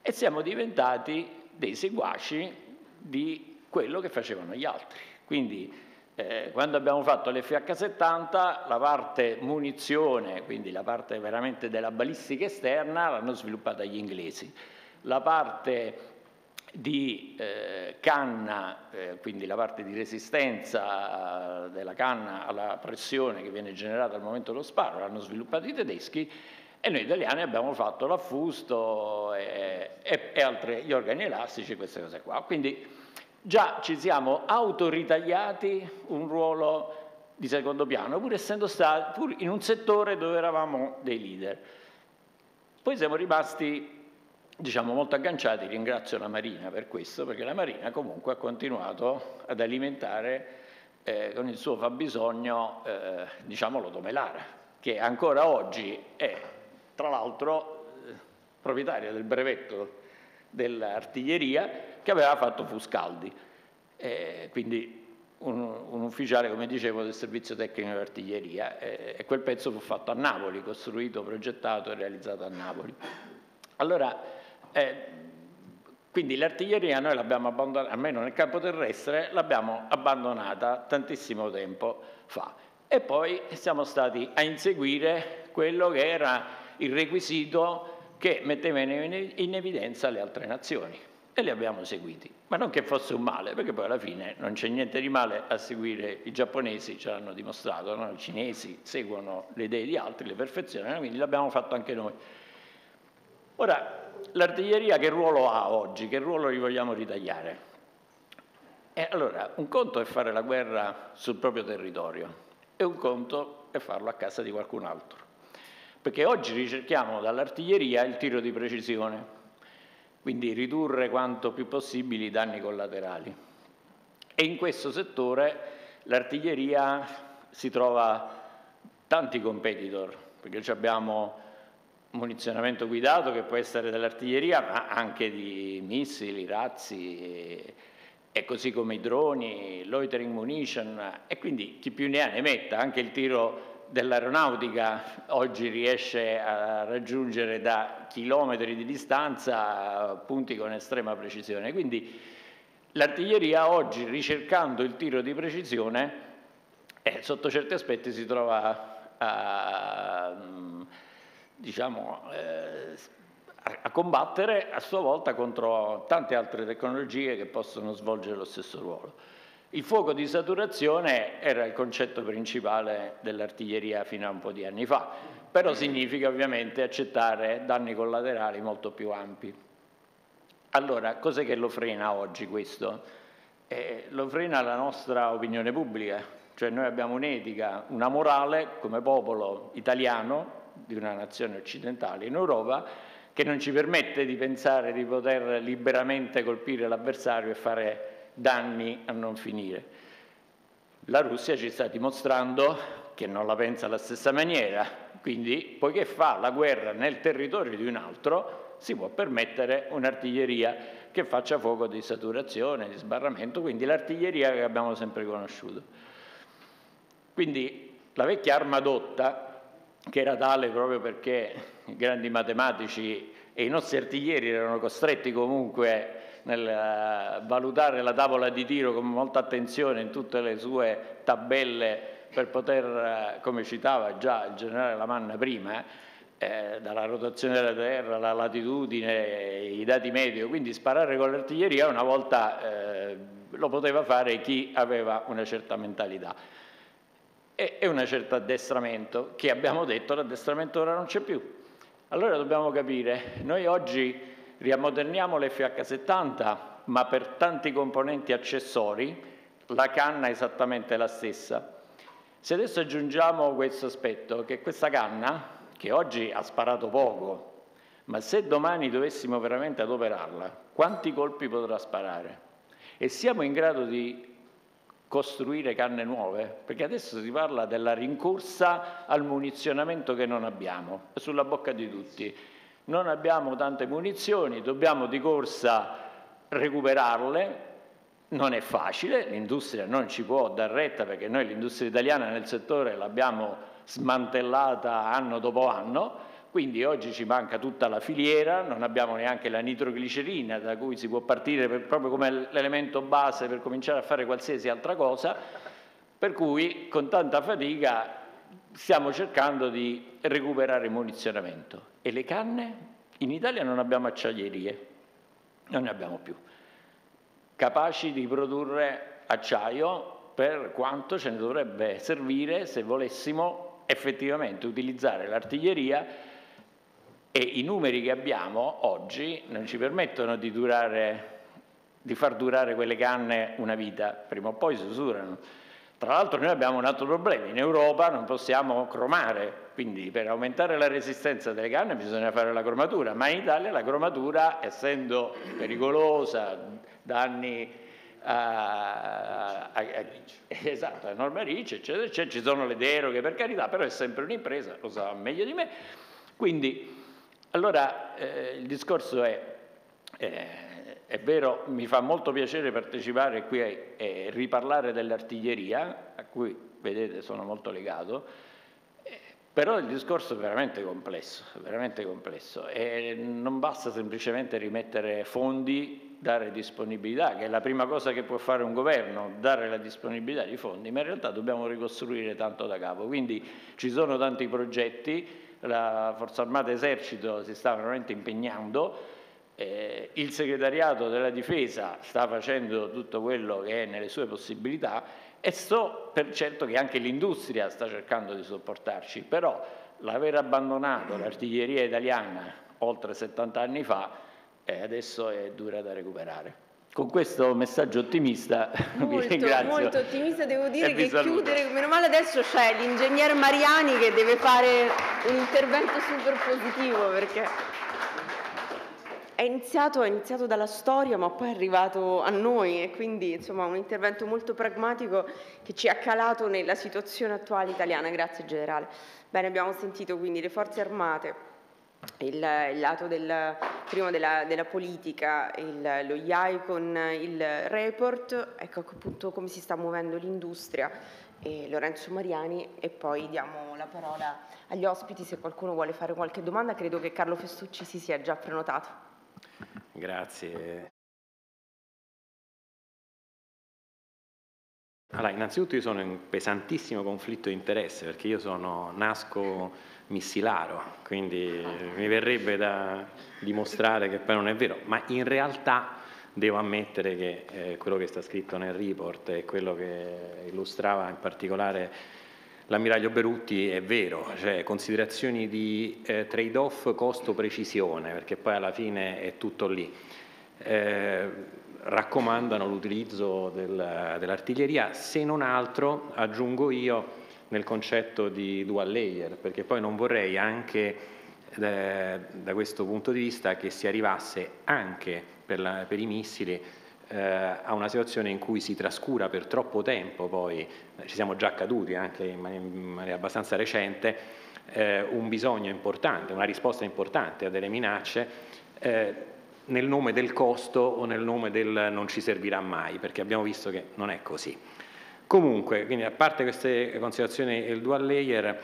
e siamo diventati dei seguaci di quello che facevano gli altri. Quindi eh, quando abbiamo fatto l'FH70 la parte munizione, quindi la parte veramente della balistica esterna l'hanno sviluppata gli inglesi. La parte di eh, canna, eh, quindi la parte di resistenza eh, della canna alla pressione che viene generata al momento dello sparo, l'hanno sviluppata i tedeschi e noi italiani abbiamo fatto l'affusto e, e, e altri, gli organi elastici, queste cose qua. Quindi già ci siamo autoritagliati un ruolo di secondo piano, pur essendo stati pur in un settore dove eravamo dei leader. Poi siamo rimasti diciamo, molto agganciati, ringrazio la Marina per questo, perché la Marina comunque ha continuato ad alimentare eh, con il suo fabbisogno eh, diciamo, l'otomelara, che ancora oggi è tra l'altro eh, proprietaria del brevetto dell'artiglieria che aveva fatto Fuscaldi, eh, quindi un, un, ufficiale, come dicevo, del servizio tecnico di artiglieria eh, e quel pezzo fu fatto a Napoli, costruito, progettato e realizzato a Napoli. Allora, eh, quindi l'artiglieria noi l'abbiamo abbandonata, almeno nel campo terrestre, l'abbiamo abbandonata tantissimo tempo fa e poi siamo stati a inseguire quello che era il requisito che metteva in evidenza le altre nazioni e li abbiamo seguiti, ma non che fosse un male, perché poi alla fine non c'è niente di male a seguire i giapponesi, ce l'hanno dimostrato, no? i cinesi seguono le idee di altri, le perfezionano, quindi l'abbiamo fatto anche noi. Ora, l'artiglieria che ruolo ha oggi? Che ruolo gli vogliamo ritagliare? E allora, un conto è fare la guerra sul proprio territorio e un conto è farlo a casa di qualcun altro perché oggi ricerchiamo dall'artiglieria il tiro di precisione, quindi ridurre quanto più possibile i danni collaterali. E in questo settore l'artiglieria si trova tanti competitor, perché abbiamo munizionamento guidato che può essere dell'artiglieria, ma anche di missili, razzi, e, e così come i droni, loitering munition, e quindi chi più ne ha ne metta, anche il tiro dell'aeronautica oggi riesce a raggiungere da chilometri di distanza punti con estrema precisione. Quindi l'artiglieria oggi ricercando il tiro di precisione eh, sotto certi aspetti si trova a, diciamo, eh, a combattere a sua volta contro tante altre tecnologie che possono svolgere lo stesso ruolo. Il fuoco di saturazione era il concetto principale dell'artiglieria fino a un po' di anni fa, però significa ovviamente accettare danni collaterali molto più ampi. Allora, cos'è che lo frena oggi questo? Eh, lo frena la nostra opinione pubblica, cioè noi abbiamo un'etica, una morale come popolo italiano di una nazione occidentale in Europa che non ci permette di pensare di poter liberamente colpire l'avversario e fare danni a non finire. La Russia ci sta dimostrando che non la pensa alla stessa maniera, quindi poiché fa la guerra nel territorio di un altro, si può permettere un'artiglieria che faccia fuoco di saturazione, di sbarramento, quindi l'artiglieria che abbiamo sempre conosciuto. Quindi la vecchia arma dotta, che era tale proprio perché i grandi matematici e i nostri artiglieri erano costretti comunque nel eh, valutare la tavola di tiro con molta attenzione in tutte le sue tabelle per poter, eh, come citava già il generale Lamanna prima, eh, dalla rotazione della terra, la latitudine, i dati medio, quindi sparare con l'artiglieria una volta eh, lo poteva fare chi aveva una certa mentalità e, un certo addestramento, che abbiamo detto l'addestramento ora non c'è più. Allora dobbiamo capire, noi oggi riammoderniamo l'FH70, ma per tanti componenti accessori la canna è esattamente la stessa. Se adesso aggiungiamo questo aspetto, che questa canna, che oggi ha sparato poco, ma se domani dovessimo veramente adoperarla, quanti colpi potrà sparare? E siamo in grado di costruire canne nuove? Perché adesso si parla della rincorsa al munizionamento che non abbiamo, è sulla bocca di tutti. Non abbiamo tante munizioni, dobbiamo di corsa recuperarle, non è facile, l'industria non ci può dar retta perché noi l'industria italiana nel settore l'abbiamo smantellata anno dopo anno, quindi oggi ci manca tutta la filiera, non abbiamo neanche la nitroglicerina da cui si può partire per, proprio come l'elemento base per cominciare a fare qualsiasi altra cosa, per cui con tanta fatica stiamo cercando di recuperare il munizionamento. E le canne? In Italia non abbiamo acciaierie, non ne abbiamo più capaci di produrre acciaio per quanto ce ne dovrebbe servire se volessimo effettivamente utilizzare l'artiglieria e i numeri che abbiamo oggi non ci permettono di, durare, di far durare quelle canne una vita, prima o poi si usurano. Tra l'altro noi abbiamo un altro problema, in Europa non possiamo cromare, quindi per aumentare la resistenza delle canne bisogna fare la cromatura, ma in Italia la cromatura, essendo pericolosa, danni a, a, a, esatto, a norma RICE, eccetera, eccetera, ci sono le deroghe per carità, però è sempre un'impresa, lo sa meglio di me. Quindi, allora, eh, il discorso è... Eh, è vero, mi fa molto piacere partecipare qui e riparlare dell'artiglieria, a cui vedete sono molto legato, eh, però il discorso è veramente complesso, veramente complesso e non basta semplicemente rimettere fondi, dare disponibilità, che è la prima cosa che può fare un governo, dare la disponibilità di fondi, ma in realtà dobbiamo ricostruire tanto da capo. Quindi ci sono tanti progetti, la Forza Armata Esercito si sta veramente impegnando, eh, il segretariato della difesa sta facendo tutto quello che è nelle sue possibilità e so per certo che anche l'industria sta cercando di sopportarci, però l'aver abbandonato l'artiglieria italiana oltre 70 anni fa eh, adesso è dura da recuperare. Con questo messaggio ottimista molto, vi ringrazio. Molto ottimista, devo dire che chiudere, meno male adesso c'è l'ingegner Mariani che deve fare un intervento super positivo perché è iniziato, è iniziato, dalla storia ma poi è arrivato a noi e quindi insomma un intervento molto pragmatico che ci ha calato nella situazione attuale italiana. Grazie generale. Bene, abbiamo sentito quindi le forze armate, il, il lato del, prima della, della politica, il, lo IAI con il report, ecco appunto come si sta muovendo l'industria e Lorenzo Mariani e poi diamo la parola agli ospiti se qualcuno vuole fare qualche domanda. Credo che Carlo Festucci si sia già prenotato. Grazie. Allora, innanzitutto io sono in pesantissimo conflitto di interesse perché io sono, nasco missilaro, quindi mi verrebbe da dimostrare che poi non è vero, ma in realtà devo ammettere che eh, quello che sta scritto nel report e quello che illustrava in particolare l'ammiraglio Berutti è vero, cioè considerazioni di eh, trade-off costo-precisione, perché poi alla fine è tutto lì. Eh, raccomandano l'utilizzo del, dell'artiglieria, se non altro aggiungo io nel concetto di dual layer, perché poi non vorrei anche eh, da questo punto di vista che si arrivasse anche per, la, per i missili eh, a una situazione in cui si trascura per troppo tempo, poi eh, ci siamo già caduti anche in maniera, abbastanza recente, eh, un bisogno importante, una risposta importante a delle minacce, eh, nel nome del costo o nel nome del non ci servirà mai, perché abbiamo visto che non è così. Comunque, quindi a parte queste considerazioni il dual layer,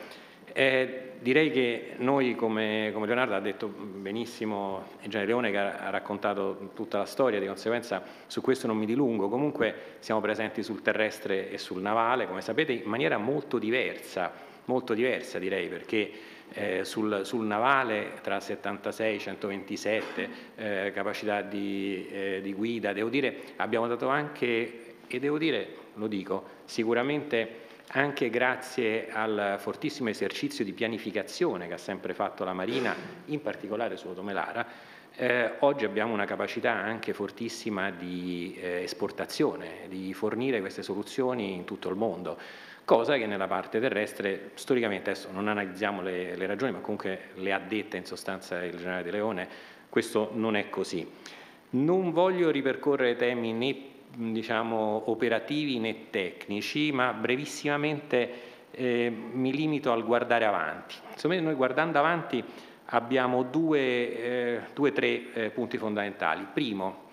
eh, direi che noi, come, come, Leonardo ha detto benissimo, Gianni Leone che ha, ha, raccontato tutta la storia, di conseguenza su questo non mi dilungo, comunque siamo presenti sul terrestre e sul navale, come sapete, in maniera molto diversa, molto diversa direi, perché eh, sul, sul, navale tra 76 e 127 eh, capacità di, eh, di guida, devo dire, abbiamo dato anche, e devo dire, lo dico, sicuramente anche grazie al fortissimo esercizio di pianificazione che ha sempre fatto la Marina, in particolare su Otomelara, eh, oggi abbiamo una capacità anche fortissima di eh, esportazione, di fornire queste soluzioni in tutto il mondo, cosa che nella parte terrestre, storicamente adesso non analizziamo le, le ragioni, ma comunque le ha dette in sostanza il generale De Leone, questo non è così. Non voglio ripercorrere temi né diciamo, operativi né tecnici, ma brevissimamente eh, mi limito al guardare avanti. Insomma, noi guardando avanti abbiamo due, eh, due tre eh, punti fondamentali. Primo,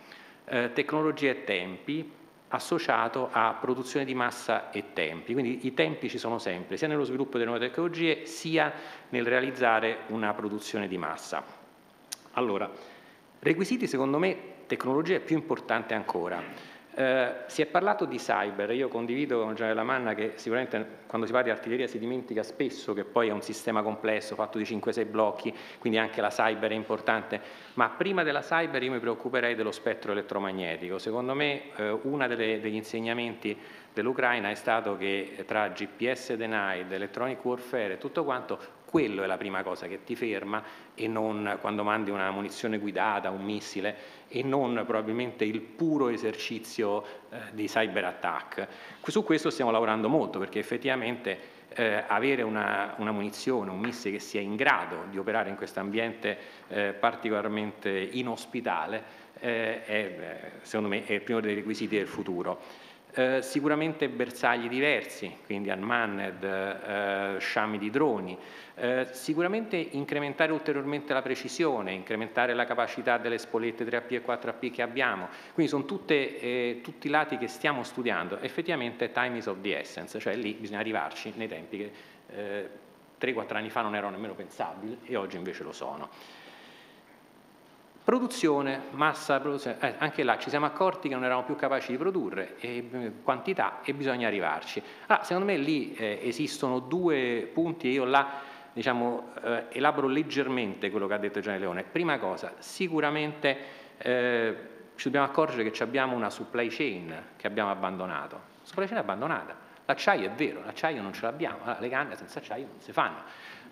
eh, tecnologia e tempi associato a produzione di massa e tempi, quindi i tempi ci sono sempre, sia nello sviluppo delle nuove tecnologie, sia nel realizzare una produzione di massa. Allora, requisiti secondo me tecnologia è più importante ancora. Eh, si è parlato di cyber, io condivido con Gianni Lamanna che sicuramente quando si parla di artiglieria si dimentica spesso che poi è un sistema complesso fatto di 5-6 blocchi, quindi anche la cyber è importante, ma prima della cyber io mi preoccuperei dello spettro elettromagnetico. Secondo me eh, uno degli insegnamenti dell'Ucraina è stato che tra GPS denied, electronic warfare e tutto quanto quello è la prima cosa che ti ferma e non quando mandi una munizione guidata, un missile e non probabilmente il puro esercizio eh, di cyber attack. Su questo stiamo lavorando molto perché effettivamente eh, avere una, una, munizione, un missile che sia in grado di operare in questo ambiente eh, particolarmente inospitale eh, è, secondo me è il primo dei requisiti del futuro. Eh, sicuramente bersagli diversi, quindi unmanned, eh, sciami di droni, eh, sicuramente incrementare ulteriormente la precisione, incrementare la capacità delle spolette 3AP e 4AP che abbiamo, quindi sono tutte, eh, tutti i lati che stiamo studiando, effettivamente time is of the essence, cioè lì bisogna arrivarci nei tempi che 3-4 eh, anni fa non erano nemmeno pensabili e oggi invece lo sono. Produzione, massa, produzione, eh, anche là ci siamo accorti che non eravamo più capaci di produrre e, eh, quantità e bisogna arrivarci. Allora, secondo me lì eh, esistono due punti e io là diciamo, eh, elaboro leggermente quello che ha detto Gianni Leone. Prima cosa, sicuramente eh, ci dobbiamo accorgere che abbiamo una supply chain che abbiamo abbandonato. La supply chain è abbandonata. L'acciaio è vero, l'acciaio non ce l'abbiamo, allora, le canne senza acciaio non si fanno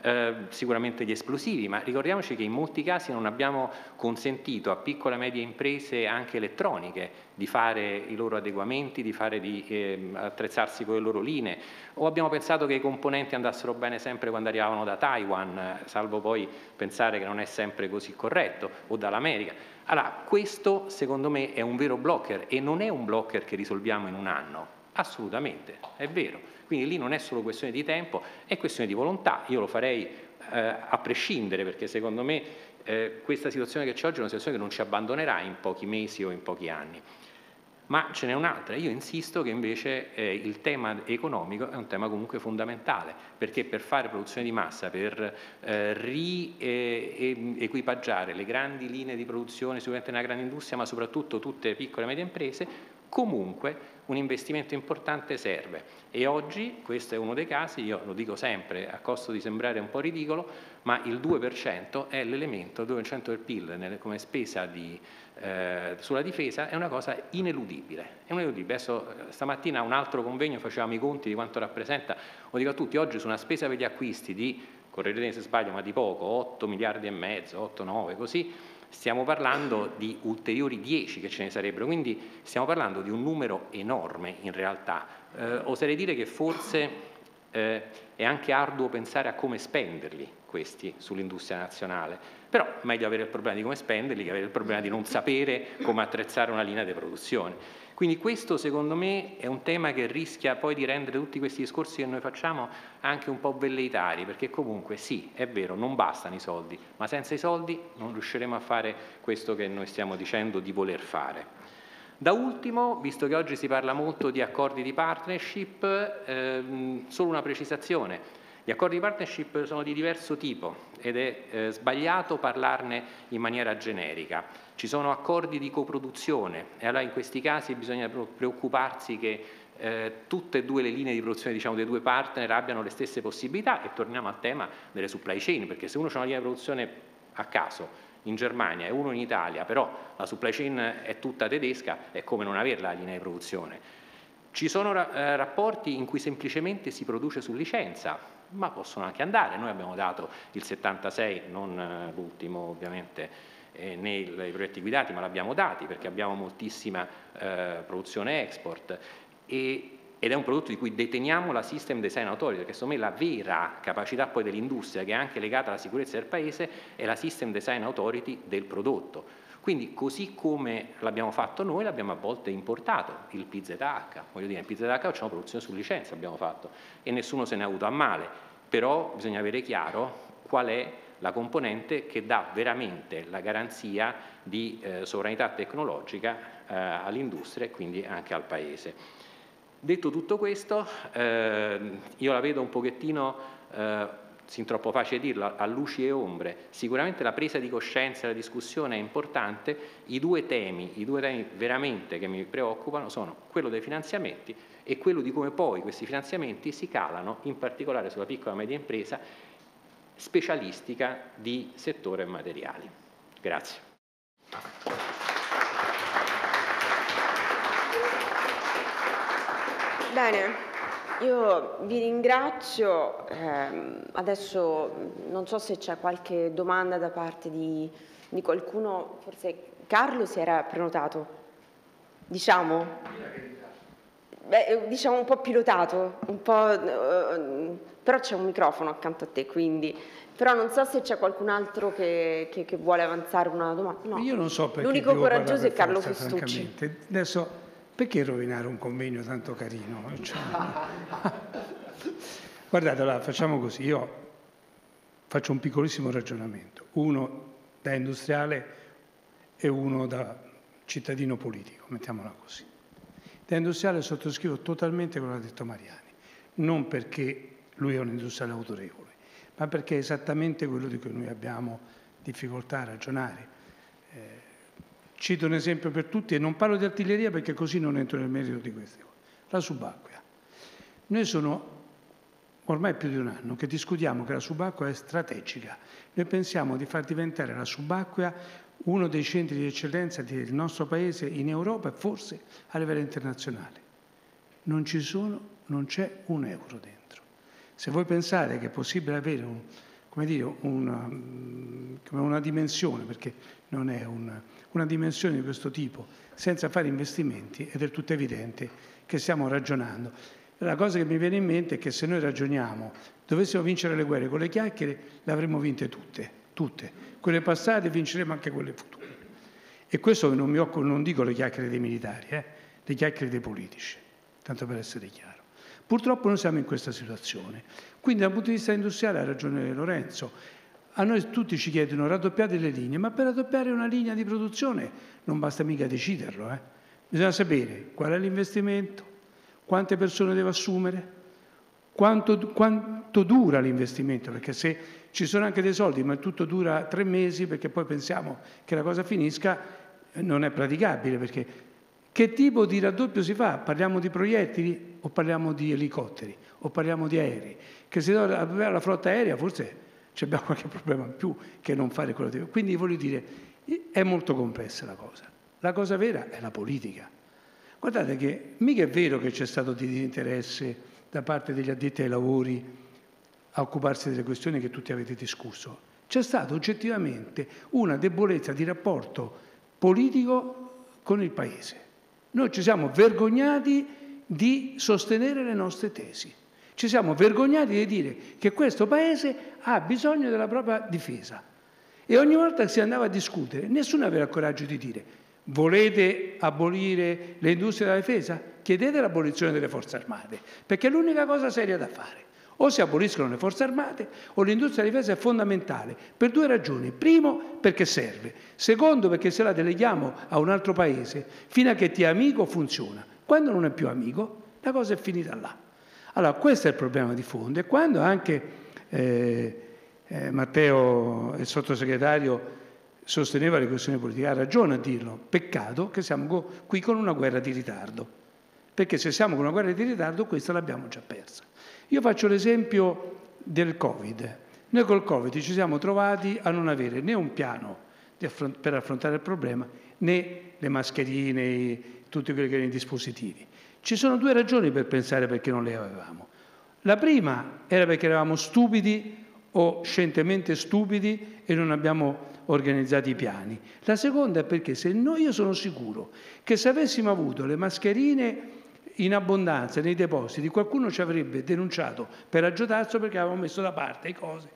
eh, sicuramente gli esplosivi, ma ricordiamoci che in molti casi non abbiamo consentito a piccole e medie imprese anche elettroniche di fare i loro adeguamenti, di, fare, di eh, attrezzarsi con le loro linee, o abbiamo pensato che i componenti andassero bene sempre quando arrivavano da Taiwan, salvo poi pensare che non è sempre così corretto, o dall'America. Allora, questo secondo me è un vero blocker e non è un blocker che risolviamo in un anno, assolutamente, è vero quindi lì non è solo questione di tempo, è questione di volontà. Io lo farei eh, a prescindere perché secondo me eh, questa situazione che c'è oggi è una situazione che non ci abbandonerà in pochi mesi o in pochi anni. Ma ce n'è un'altra, io insisto che invece eh, il tema economico è un tema comunque fondamentale, perché per fare produzione di massa, per eh, riequipaggiare le grandi linee di produzione, sicuramente nella grande industria, ma soprattutto tutte le piccole e medie imprese, comunque un investimento importante serve e oggi questo è uno dei casi, io lo dico sempre a costo di sembrare un po' ridicolo, ma il 2% è l'elemento, il 2% del PIL come spesa di, eh, sulla difesa è una cosa ineludibile. È ineludibile. Adesso, eh, stamattina a un altro convegno facevamo i conti di quanto rappresenta, lo dico a tutti, oggi su una spesa per gli acquisti di, correggetemi se sbaglio, ma di poco, 8 miliardi e mezzo, 8, 9, così, stiamo parlando di ulteriori 10 che ce ne sarebbero, quindi stiamo parlando di un numero enorme in realtà. Eh, oserei dire che forse eh, è anche arduo pensare a come spenderli questi sull'industria nazionale, però meglio avere il problema di come spenderli che avere il problema di non sapere come attrezzare una linea di produzione. Quindi questo secondo me è un tema che rischia poi di rendere tutti questi discorsi che noi facciamo anche un po' velleitari, perché comunque sì, è vero, non bastano i soldi, ma senza i soldi non riusciremo a fare questo che noi stiamo dicendo di voler fare. Da ultimo, visto che oggi si parla molto di accordi di partnership, ehm, solo una precisazione. Gli accordi di partnership sono di diverso tipo ed è eh, sbagliato parlarne in maniera generica. Ci sono accordi di coproduzione e allora in questi casi bisogna preoccuparsi che eh, tutte e due le linee di produzione diciamo, dei due partner abbiano le stesse possibilità e torniamo al tema delle supply chain, perché se uno ha una linea di produzione a caso in Germania e uno in Italia, però la supply chain è tutta tedesca, è come non averla la linea di produzione. Ci sono eh, rapporti in cui semplicemente si produce su licenza, ma possono anche andare. Noi abbiamo dato il 76, non eh, l'ultimo ovviamente, eh, nei, nei, progetti guidati, ma l'abbiamo dati perché abbiamo moltissima eh, produzione export. E, ed è un prodotto di cui deteniamo la System Design Authority, perché secondo me la vera capacità poi dell'industria, che è anche legata alla sicurezza del Paese, è la System Design Authority del prodotto. Quindi così come l'abbiamo fatto noi, l'abbiamo a volte importato, il PZH, voglio dire, il PZH c'è una produzione su licenza abbiamo fatto e nessuno se ne ha avuto a male, però bisogna avere chiaro qual è la componente che dà veramente la garanzia di eh, sovranità tecnologica eh, all'industria e quindi anche al Paese. Detto tutto questo, eh, io la vedo un pochettino, eh, sin troppo facile dirlo, a luci e ombre. Sicuramente la presa di coscienza e la discussione è importante. I due temi, i due temi veramente che mi preoccupano sono quello dei finanziamenti e quello di come poi questi finanziamenti si calano, in particolare sulla piccola e media impresa, specialistica di settore materiali. Grazie. Bene, io vi ringrazio. Eh, adesso non so se c'è qualche domanda da parte di, di, qualcuno, forse Carlo si era prenotato. Diciamo? Beh, diciamo un po' pilotato, un po', eh, però c'è un microfono accanto a te, quindi... Però non so se c'è qualcun altro che, che, che vuole avanzare una domanda. No. Io non so perché L'unico coraggioso è Carlo Festucci. Adesso, perché rovinare un convegno tanto carino? Cioè... Guardate, allora, facciamo così. Io faccio un piccolissimo ragionamento. Uno da industriale e uno da cittadino politico, mettiamola così. Da industriale sottoscrivo totalmente quello che ha detto Mariani, non perché lui è un industriale autorevole, ma perché è esattamente quello di cui noi abbiamo difficoltà a ragionare. Eh, cito un esempio per tutti e non parlo di artiglieria perché così non entro nel merito di queste cose. La subacquea. Noi sono ormai più di un anno che discutiamo che la subacquea è strategica. Noi pensiamo di far diventare la subacquea uno dei centri di eccellenza del nostro Paese in Europa e forse a livello internazionale. Non ci sono, non c'è un euro dentro. Se voi pensate che è possibile avere un, dire, una, una, dimensione, perché non è una, una dimensione di questo tipo, senza fare investimenti, è del tutto evidente che stiamo ragionando. La cosa che mi viene in mente è che se noi ragioniamo, dovessimo vincere le guerre con le chiacchiere, le avremmo vinte tutte, tutte. Quelle passate vinceremo anche quelle future. E questo non, mi occupo, non dico le chiacchiere dei militari, eh, le chiacchiere dei politici, tanto per essere chiaro. Purtroppo noi siamo in questa situazione. Quindi dal punto di vista industriale ha ragione Lorenzo. A noi tutti ci chiedono raddoppiate le linee, ma per raddoppiare una linea di produzione non basta mica deciderlo. Eh? Bisogna sapere qual è l'investimento, quante persone deve assumere, quanto, quanto dura l'investimento, perché se ci sono anche dei soldi, ma tutto dura tre mesi perché poi pensiamo che la cosa finisca, non è praticabile, perché che tipo di raddoppio si fa? Parliamo di proiettili o parliamo di elicotteri o parliamo di aerei? Che se aveva la flotta aerea forse abbiamo qualche problema in più che non fare quello di... Quindi voglio dire, è molto complessa la cosa. La cosa vera è la politica. Guardate che mica è vero che c'è stato di disinteresse da parte degli addetti ai lavori a occuparsi delle questioni che tutti avete discusso. C'è stata oggettivamente una debolezza di rapporto politico con il Paese. Noi ci siamo vergognati di sostenere le nostre tesi. Ci siamo vergognati di dire che questo Paese ha bisogno della propria difesa. E ogni volta che si andava a discutere, nessuno aveva il coraggio di dire Volete abolire le industrie della difesa? Chiedete l'abolizione delle forze armate, perché è l'unica cosa seria da fare. O si aboliscono le forze armate o l'industria della difesa è fondamentale per due ragioni. Primo, perché serve. Secondo, perché se la deleghiamo a un altro paese, fino a che ti è amico funziona. Quando non è più amico, la cosa è finita là. Allora, questo è il problema di fondo. E quando anche eh, eh, Matteo, il sottosegretario, sosteneva le questioni politiche, ha ragione a dirlo. Peccato che siamo qui con una guerra di ritardo. Perché se siamo con una guerra di ritardo, questa l'abbiamo già persa. Io faccio l'esempio del Covid. Noi col Covid ci siamo trovati a non avere né un piano per affrontare il problema, né le mascherine, tutti quelli che erano i dispositivi. Ci sono due ragioni per pensare perché non le avevamo. La prima era perché eravamo stupidi o scientemente stupidi e non abbiamo organizzato i piani. La seconda è perché se noi, io sono sicuro che se avessimo avuto le mascherine in abbondanza nei depositi, qualcuno ci avrebbe denunciato per aggiotaggio perché avevamo messo da parte le cose.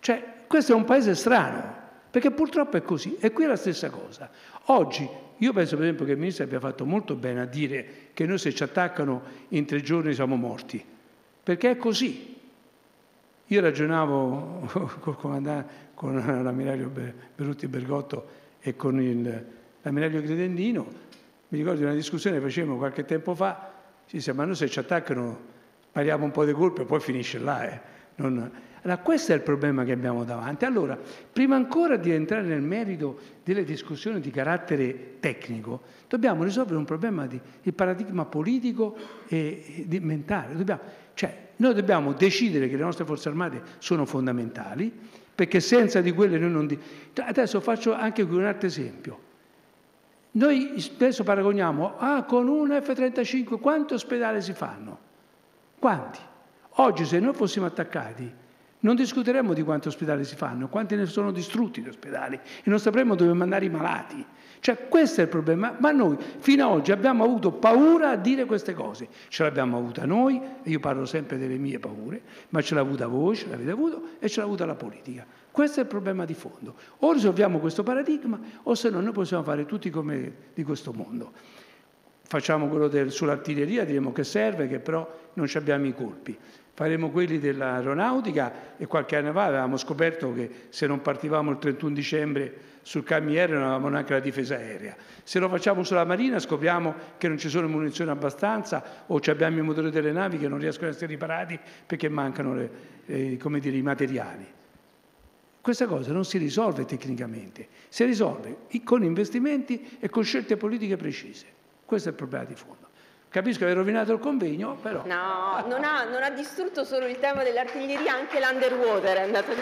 Cioè, questo è un paese strano, perché purtroppo è così. E qui è la stessa cosa. Oggi, io penso per esempio che il Ministro abbia fatto molto bene a dire che noi se ci attaccano in tre giorni siamo morti, perché è così. Io ragionavo comandante, con l'ammiraglio Berutti Bergotto e con l'ammiraglio Credendino, mi ricordo di una discussione che facevamo qualche tempo fa, si dice, ma noi se ci attaccano pariamo un po' di colpe e poi finisce là. Eh. Non... Allora, questo è il problema che abbiamo davanti. Allora, prima ancora di entrare nel merito delle discussioni di carattere tecnico, dobbiamo risolvere un problema di, di paradigma politico e, e mentale. Dobbiamo, cioè, noi dobbiamo decidere che le nostre forze armate sono fondamentali, perché senza di quelle noi non... Adesso faccio anche qui un altro esempio. Noi spesso paragoniamo, ah, con un F-35 quanti ospedali si fanno? Quanti? Oggi se noi fossimo attaccati non discuteremmo di quanti ospedali si fanno, quanti ne sono distrutti gli ospedali e non sapremmo dove mandare i malati. Cioè questo è il problema, ma noi fino ad oggi abbiamo avuto paura a dire queste cose. Ce l'abbiamo avuta noi, io parlo sempre delle mie paure, ma ce l'ha avuta voi, ce l'avete avuto e ce l'ha avuta la politica. Questo è il problema di fondo. O risolviamo questo paradigma o se no noi possiamo fare tutti come di questo mondo. Facciamo quello del, sull'artiglieria, diremo che serve, che però non abbiamo i colpi. Faremo quelli dell'aeronautica e qualche anno fa avevamo scoperto che se non partivamo il 31 dicembre sul cammiere non avevamo neanche la difesa aerea. Se lo facciamo sulla marina scopriamo che non ci sono munizioni abbastanza o abbiamo i motori delle navi che non riescono ad essere riparati perché mancano le, eh, dire, i materiali. Questa cosa non si risolve tecnicamente, si risolve con investimenti e con scelte politiche precise. Questo è il problema di fondo. Capisco che hai rovinato il convegno, però... No, non ha, non ha distrutto solo il tema dell'artiglieria, anche l'underwater è andato di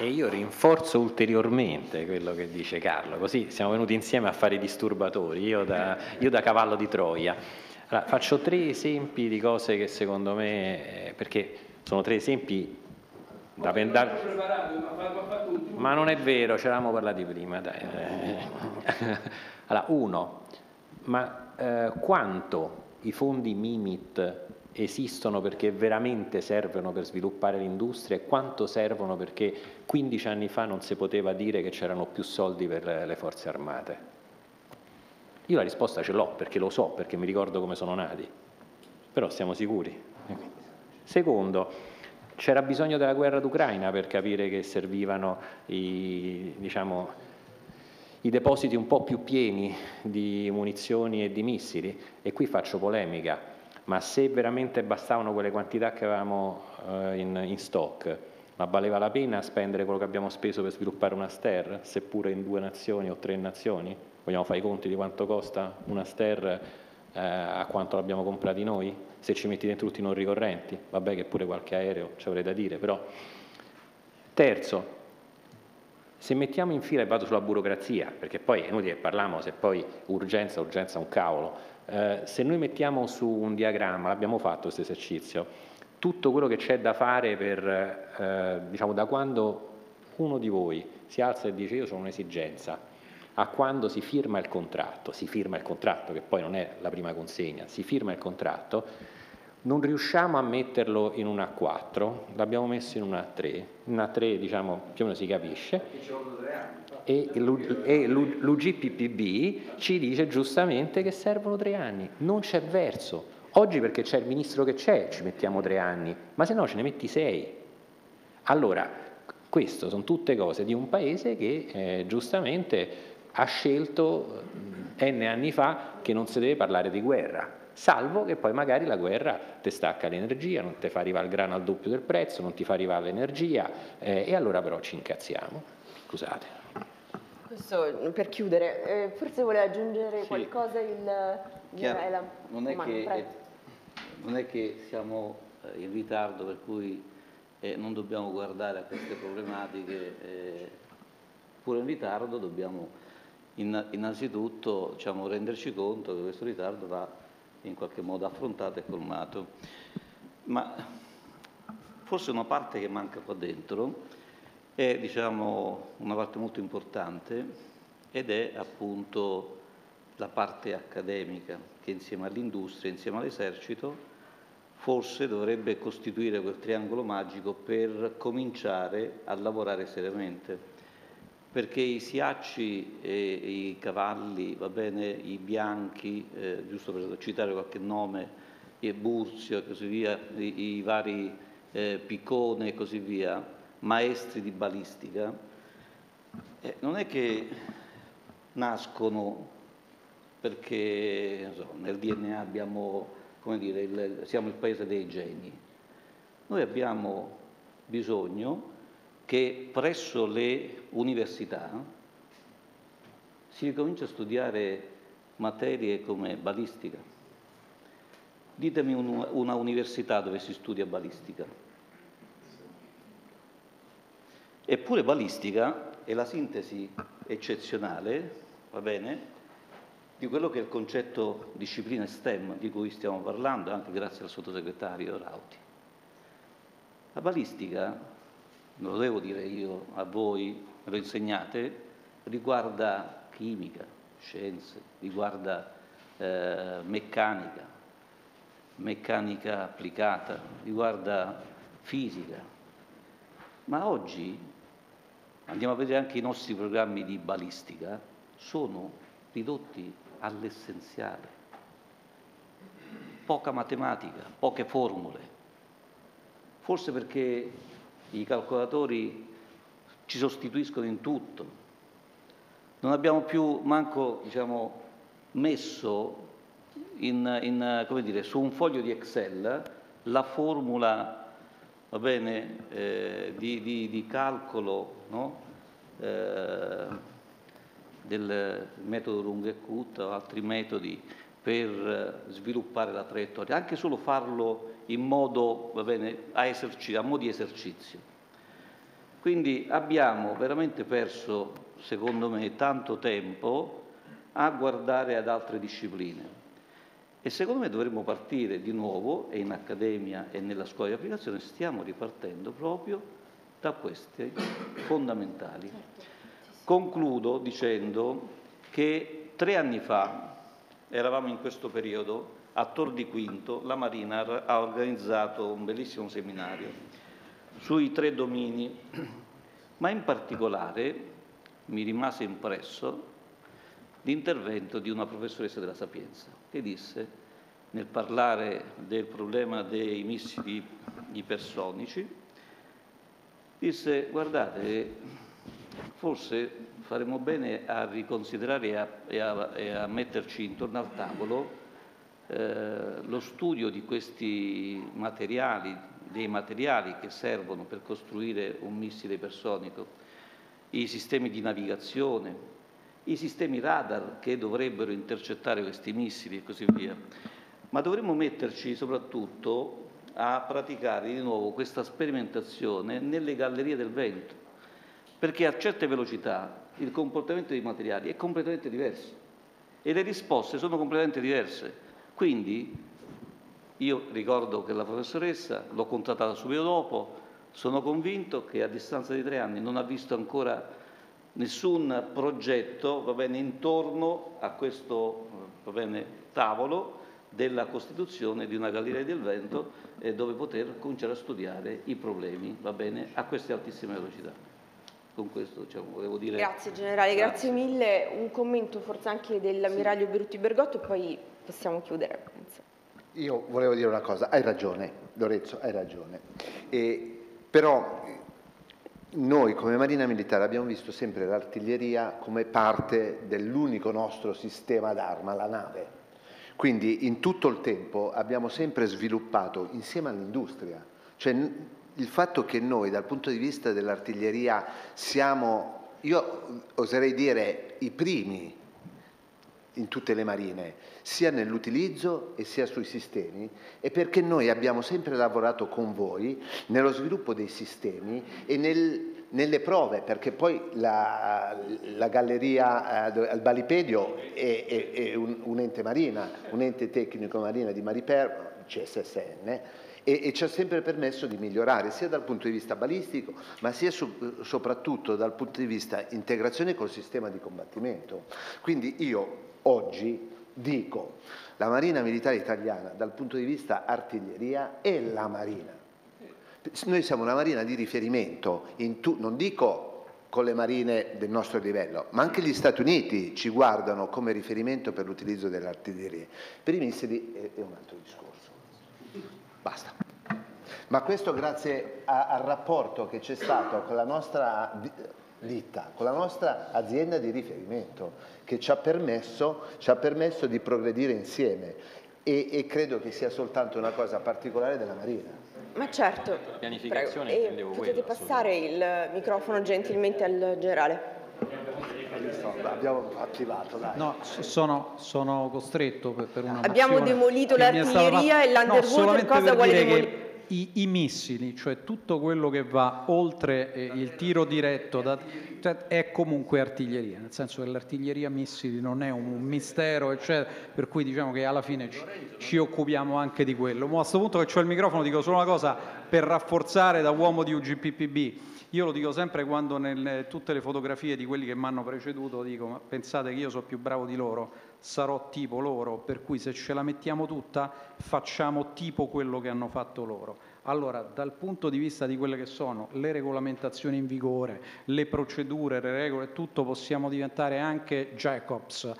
E io rinforzo ulteriormente quello che dice Carlo, così siamo venuti insieme a fare i disturbatori, io da, io da cavallo di Troia. Allora, faccio tre esempi di cose che secondo me, eh, perché sono tre esempi da pendare. Ma non è vero, ci eravamo parlati prima. Dai. Allora, uno, ma eh, quanto i fondi MIMIT esistono perché veramente servono per sviluppare l'industria e quanto servono perché 15 anni fa non si poteva dire che c'erano più soldi per le forze armate? Io la risposta ce l'ho perché lo so, perché mi ricordo come sono nati, però siamo sicuri. Secondo, c'era bisogno della guerra d'Ucraina per capire che servivano i, diciamo, i depositi un po' più pieni di munizioni e di missili e qui faccio polemica, ma se veramente bastavano quelle quantità che avevamo eh, in, in, stock, ma valeva la pena spendere quello che abbiamo speso per sviluppare una STER, seppure in due nazioni o tre nazioni? Vogliamo fare i conti di quanto costa una STER eh, a quanto l'abbiamo comprati noi? Se ci metti dentro tutti i non ricorrenti, vabbè che pure qualche aereo ci avrei da dire, però. Terzo, se mettiamo in fila e vado sulla burocrazia, perché poi è inutile che parliamo se poi urgenza, urgenza un cavolo, eh, se noi mettiamo su un diagramma, l'abbiamo fatto questo esercizio, tutto quello che c'è da fare per, eh, diciamo, da quando uno di voi si alza e dice io sono un'esigenza, a quando si firma il contratto, si firma il contratto che poi non è la prima consegna, si firma il contratto, non riusciamo a metterlo in una 4, l'abbiamo messo in una 3, in una 3 diciamo più o meno si capisce, e l'UGPPB ci dice giustamente che servono tre anni, non c'è verso. Oggi perché c'è il ministro che c'è ci mettiamo tre anni, ma se no ce ne metti sei. Allora, queste sono tutte cose di un paese che eh, giustamente ha scelto eh, n anni fa che non si deve parlare di guerra, salvo che poi magari la guerra ti stacca l'energia, non ti fa arrivare il grano al doppio del prezzo, non ti fa arrivare l'energia eh, e allora però ci incazziamo. Scusate. Questo per chiudere, eh, forse vuole aggiungere sì. qualcosa il Chiaro, non, è che, non è che siamo eh, in ritardo per cui eh, non dobbiamo guardare a queste problematiche, eh, pure in ritardo dobbiamo innanzitutto diciamo, renderci conto che questo ritardo va in qualche modo affrontato e colmato. Ma forse una parte che manca qua dentro è diciamo, una parte molto importante ed è appunto la parte accademica che insieme all'industria, insieme all'esercito, forse dovrebbe costituire quel triangolo magico per cominciare a lavorare seriamente. Perché i siacci e i cavalli, va bene, i bianchi, eh, giusto per citare qualche nome, e Burzio e così via, i, i vari eh, Piccone e così via, maestri di balistica, eh, non è che nascono perché so, nel DNA abbiamo, come dire, il, siamo il paese dei geni. Noi abbiamo bisogno che presso le università si ricominci a studiare materie come balistica. Ditemi un, una università dove si studia balistica. Eppure balistica è la sintesi eccezionale, va bene, di quello che è il concetto disciplina STEM di cui stiamo parlando, anche grazie al sottosegretario Rauti. La balistica, non lo devo dire io a voi, lo insegnate, riguarda chimica, scienze, riguarda eh, meccanica, meccanica applicata, riguarda fisica. Ma oggi andiamo a vedere anche i nostri programmi di balistica, sono ridotti all'essenziale. Poca matematica, poche formule. Forse perché i calcolatori ci sostituiscono in tutto. Non abbiamo più manco diciamo, messo in, in, dire, su un foglio di Excel la formula bene, eh, di, di, di, calcolo no? eh, del metodo Runge-Kut o altri metodi per sviluppare la traiettoria, anche solo farlo in modo, va bene, a, eserci- a mo' di esercizio. Quindi abbiamo veramente perso, secondo me, tanto tempo a guardare ad altre discipline. E secondo me dovremmo partire di nuovo, e in accademia e nella scuola di applicazione stiamo ripartendo proprio da questi fondamentali. Concludo dicendo che tre anni fa, eravamo in questo periodo, a Tor di Quinto, la Marina ha organizzato un bellissimo seminario sui tre domini, ma in particolare mi rimase impresso l'intervento di una professoressa della Sapienza che disse, nel parlare del problema dei missili ipersonici, disse guardate, forse faremo bene a riconsiderare e a, e a, e a metterci intorno al tavolo eh, lo studio di questi materiali, dei materiali che servono per costruire un missile ipersonico, i sistemi di navigazione, i sistemi radar che dovrebbero intercettare questi missili e così via. Ma dovremmo metterci soprattutto a praticare di nuovo questa sperimentazione nelle gallerie del vento, perché a certe velocità il comportamento dei materiali è completamente diverso e le risposte sono completamente diverse. Quindi io ricordo che la professoressa l'ho contattata subito dopo, sono convinto che a distanza di tre anni non ha visto ancora nessun progetto va bene, intorno a questo va bene, tavolo della costituzione di una galleria del vento eh, dove poter cominciare a studiare i problemi, va bene, a queste altissime velocità. Con questo diciamo, volevo dire... Grazie generale, grazie. grazie mille. Un commento forse anche dell'ammiraglio sì. Berutti Bergotto e poi possiamo chiudere. Io volevo dire una cosa, hai ragione, Lorenzo, hai ragione. E, però noi come Marina Militare abbiamo visto sempre l'artiglieria come parte dell'unico nostro sistema d'arma, la nave. Quindi in tutto il tempo abbiamo sempre sviluppato insieme all'industria, cioè il fatto che noi dal punto di vista dell'artiglieria siamo, io oserei dire, i primi in tutte le marine, sia nell'utilizzo e sia sui sistemi, è perché noi abbiamo sempre lavorato con voi nello sviluppo dei sistemi e nel, nelle prove, perché poi la, la galleria eh, al Balipedio è, è, è un, un, ente marina, un ente tecnico marina di Mariper, CSSN, e, e, ci ha sempre permesso di migliorare sia dal punto di vista balistico ma sia su, soprattutto dal punto di vista integrazione col sistema di combattimento. Quindi io oggi dico la Marina Militare Italiana dal punto di vista artiglieria è la Marina. Noi siamo una Marina di riferimento, non dico con le marine del nostro livello, ma anche gli Stati Uniti ci guardano come riferimento per l'utilizzo dell'artiglieria. Per i missili è, è un altro discorso. Basta. Ma questo grazie a, al rapporto che c'è stato con la nostra ditta, con la nostra azienda di riferimento che ci ha permesso, ci ha permesso di progredire insieme e, e, credo che sia soltanto una cosa particolare della Marina. Ma certo, pianificazione Prego. E potete quello, passare il microfono gentilmente al generale. Abbiamo attivato, dai. No, sono, sono costretto per, per una Abbiamo demolito l'artiglieria e l'underwater, no, cosa vuole demolire? I, i, missili, cioè tutto quello che va oltre eh, il tiro diretto, da, cioè è comunque artiglieria, nel senso che l'artiglieria missili non è un mistero, eccetera, per cui diciamo che alla fine ci, ci occupiamo anche di quello. Ma a questo punto che ho il microfono dico solo una cosa per rafforzare da uomo di UGPPB. Io lo dico sempre quando in tutte le fotografie di quelli che mi hanno preceduto dico ma pensate che io sono più bravo di loro, sarò tipo loro, per cui se ce la mettiamo tutta facciamo tipo quello che hanno fatto loro. Allora, dal punto di vista di quelle che sono le regolamentazioni in vigore, le procedure, le regole, tutto possiamo diventare anche Jacobs,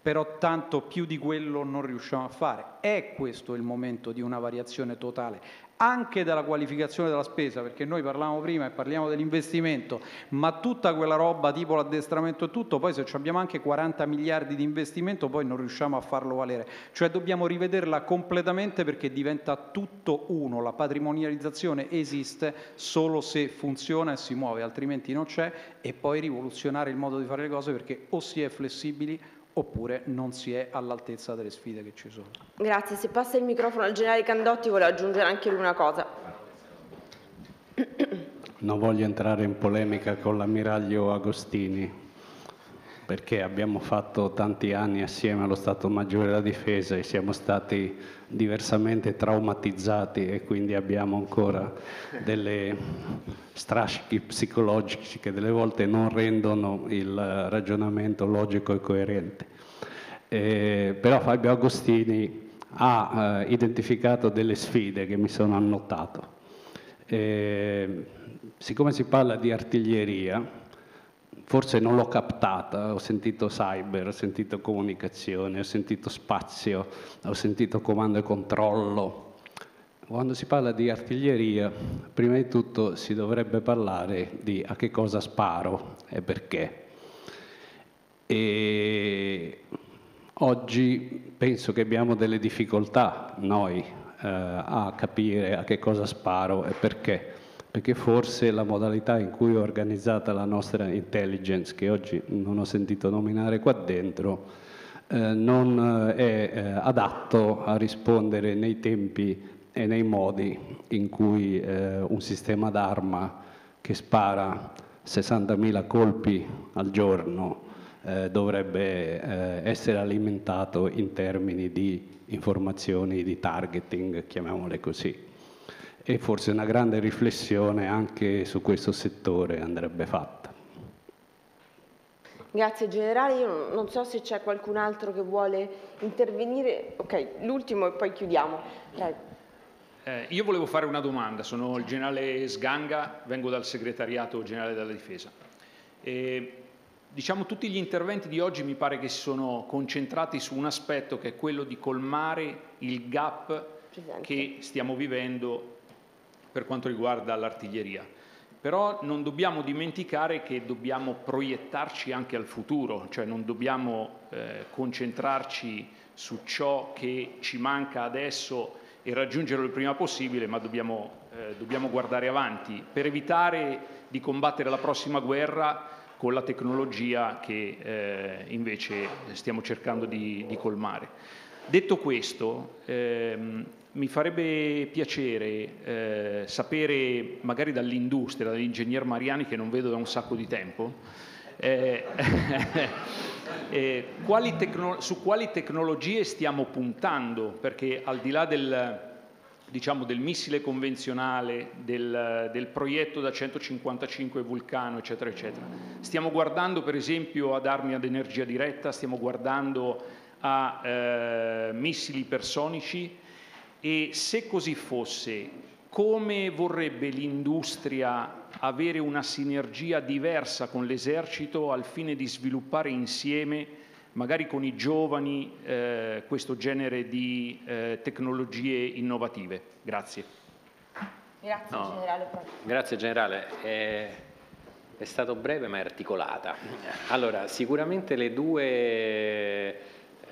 però tanto più di quello non riusciamo a fare. È questo il momento di una variazione totale, anche dalla qualificazione della spesa, perché noi parlavamo prima e parliamo dell'investimento, ma tutta quella roba tipo l'addestramento e tutto, poi se abbiamo anche 40 miliardi di investimento poi non riusciamo a farlo valere, cioè dobbiamo rivederla completamente perché diventa tutto uno, la patrimonializzazione esiste solo se funziona e si muove, altrimenti non c'è e poi rivoluzionare il modo di fare le cose perché o si è flessibili oppure non si è all'altezza delle sfide che ci sono. Grazie, se passa il microfono al generale Candotti vuole aggiungere anche lui una cosa. Non voglio entrare in polemica con l'ammiraglio Agostini, perché abbiamo fatto tanti anni assieme allo Stato Maggiore della Difesa e siamo stati diversamente traumatizzati e quindi abbiamo ancora delle strascichi psicologici che delle volte non rendono il ragionamento logico e coerente. Eh, però Fabio Agostini ha eh, identificato delle sfide che mi sono annotato. Eh, siccome si parla di artiglieria, forse non l'ho captata, ho sentito cyber, ho sentito comunicazione, ho sentito spazio, ho sentito comando e controllo. Quando si parla di artiglieria, prima di tutto si dovrebbe parlare di a che cosa sparo e perché. E oggi penso che abbiamo delle difficoltà noi eh, a capire a che cosa sparo e perché perché forse la modalità in cui è organizzata la nostra intelligence, che oggi non ho sentito nominare qua dentro, eh, non eh, è eh, adatto a rispondere nei tempi e nei modi in cui eh, un sistema d'arma che spara 60.000 colpi al giorno eh, dovrebbe eh, essere alimentato in termini di informazioni di targeting, chiamiamole così e forse una grande riflessione anche su questo settore andrebbe fatta. Grazie generale, io non so se c'è qualcun altro che vuole intervenire. Ok, l'ultimo e poi chiudiamo. Eh, io volevo fare una domanda, sono il generale Sganga, vengo dal segretariato generale della difesa. E, diciamo tutti gli interventi di oggi mi pare che si sono concentrati su un aspetto che è quello di colmare il gap Presente. che stiamo vivendo per quanto riguarda l'artiglieria. Però non dobbiamo dimenticare che dobbiamo proiettarci anche al futuro, cioè non dobbiamo eh, concentrarci su ciò che ci manca adesso e raggiungerlo il prima possibile, ma dobbiamo, eh, dobbiamo guardare avanti per evitare di combattere la prossima guerra con la tecnologia che eh, invece stiamo cercando di, di colmare. Detto questo, ehm, mi farebbe piacere eh, sapere, magari dall'industria, dall'ingegner Mariani che non vedo da un sacco di tempo, eh, eh, quali su quali tecnologie stiamo puntando, perché al di là del, diciamo, del missile convenzionale, del, del, progetto da 155 Vulcano, eccetera, eccetera, stiamo guardando per esempio ad armi ad energia diretta, stiamo guardando a eh, missili ipersonici, e se così fosse, come vorrebbe l'industria avere una sinergia diversa con l'esercito al fine di sviluppare insieme, magari con i giovani, eh, questo genere di eh, tecnologie innovative? Grazie. Grazie no. Generale. Grazie Generale. È, è stato breve ma è articolata. Allora, sicuramente le due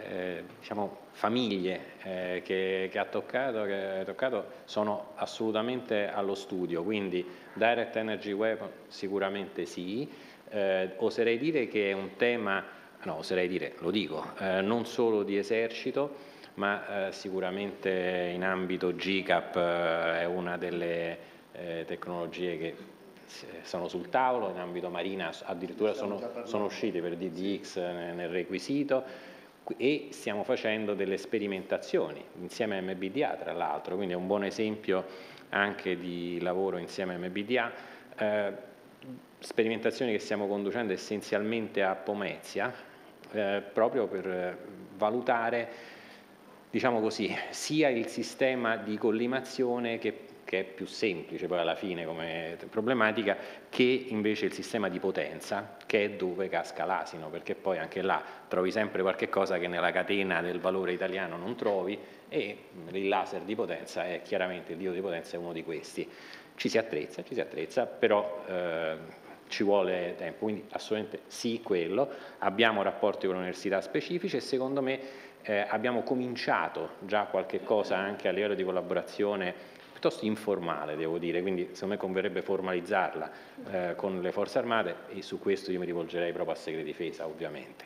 eh, diciamo, famiglie eh, che, che, ha toccato, che, ha toccato, sono assolutamente allo studio, quindi Direct Energy Weapon sicuramente sì, eh, oserei dire che è un tema, no oserei dire, lo dico, eh, non solo di esercito, ma eh, sicuramente in ambito GCAP eh, è una delle tecnologie che sono sul tavolo, in ambito marina addirittura sono, sono usciti per DDX nel requisito, e stiamo facendo delle sperimentazioni insieme a MBDA tra l'altro, quindi è un buon esempio anche di lavoro insieme a MBDA, eh, sperimentazioni che stiamo conducendo essenzialmente a Pomezia, eh, proprio per valutare diciamo così, sia il sistema di collimazione che che è più semplice poi alla fine come problematica, che invece il sistema di potenza, che è dove casca l'asino, perché poi anche là trovi sempre qualche cosa che nella catena del valore italiano non trovi e il laser di potenza è chiaramente, il dio di potenza è uno di questi. Ci si attrezza, ci si attrezza, però eh, ci vuole tempo, quindi assolutamente sì quello, abbiamo rapporti con università specifici e secondo me eh, abbiamo cominciato già qualche cosa anche a livello di collaborazione piuttosto informale, devo dire, quindi secondo me converrebbe formalizzarla eh, con le forze armate e su questo io mi rivolgerei proprio a Segredifesa, ovviamente.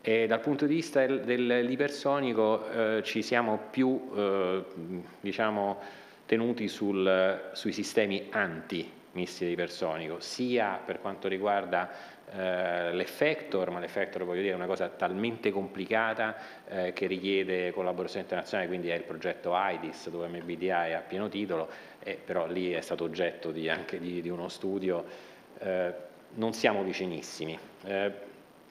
E dal punto di vista dell'ipersonico eh, ci siamo più eh, diciamo, tenuti sul, sui sistemi anti-missili ipersonico, sia per quanto riguarda eh, l'effector, ma l'effector voglio dire è una cosa talmente complicata eh, che richiede collaborazione internazionale, quindi è il progetto IDIS dove MBDA è a pieno titolo, eh, però lì è stato oggetto di, anche di, di uno studio, eh, non siamo vicinissimi. Eh,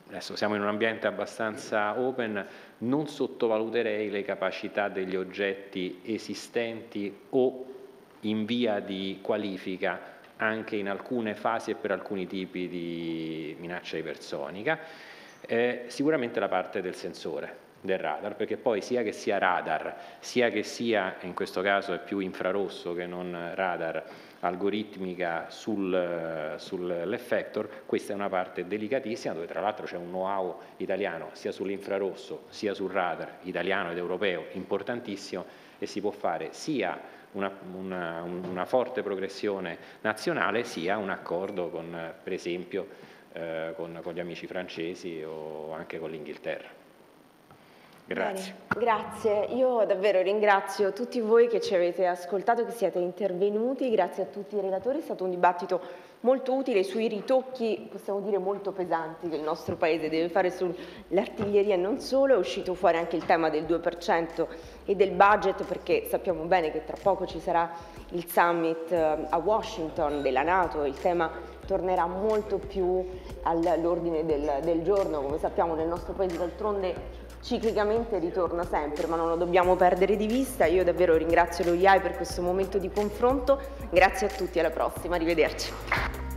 adesso siamo in un ambiente abbastanza open, non sottovaluterei le capacità degli oggetti esistenti o in via di qualifica anche in alcune fasi e per alcuni tipi di minaccia ipersonica, eh, sicuramente la parte del sensore, del radar, perché poi sia che sia radar, sia che sia, in questo caso è più infrarosso che non radar, algoritmica sul, sull'effector, questa è una parte delicatissima dove tra l'altro c'è un know-how italiano sia sull'infrarosso sia sul radar italiano ed europeo importantissimo e si può fare sia una, una, una forte progressione nazionale sia un accordo con, per esempio, eh, con, con gli amici francesi o anche con l'Inghilterra. Grazie. Bene, grazie. Io davvero ringrazio tutti voi che ci avete ascoltato, che siete intervenuti, grazie a tutti i relatori, è stato un dibattito molto utile sui ritocchi, possiamo dire molto pesanti, che il nostro Paese deve fare sull'artiglieria. E non solo, è uscito fuori anche il tema del 2% e del budget perché sappiamo bene che tra poco ci sarà il summit eh, a Washington della Nato, il tema tornerà molto più all'ordine del, del giorno, come sappiamo nel nostro Paese d'altronde ciclicamente ritorna sempre, ma non lo dobbiamo perdere di vista. Io davvero ringrazio l'OIAI per questo momento di confronto. Grazie a tutti, alla prossima, arrivederci.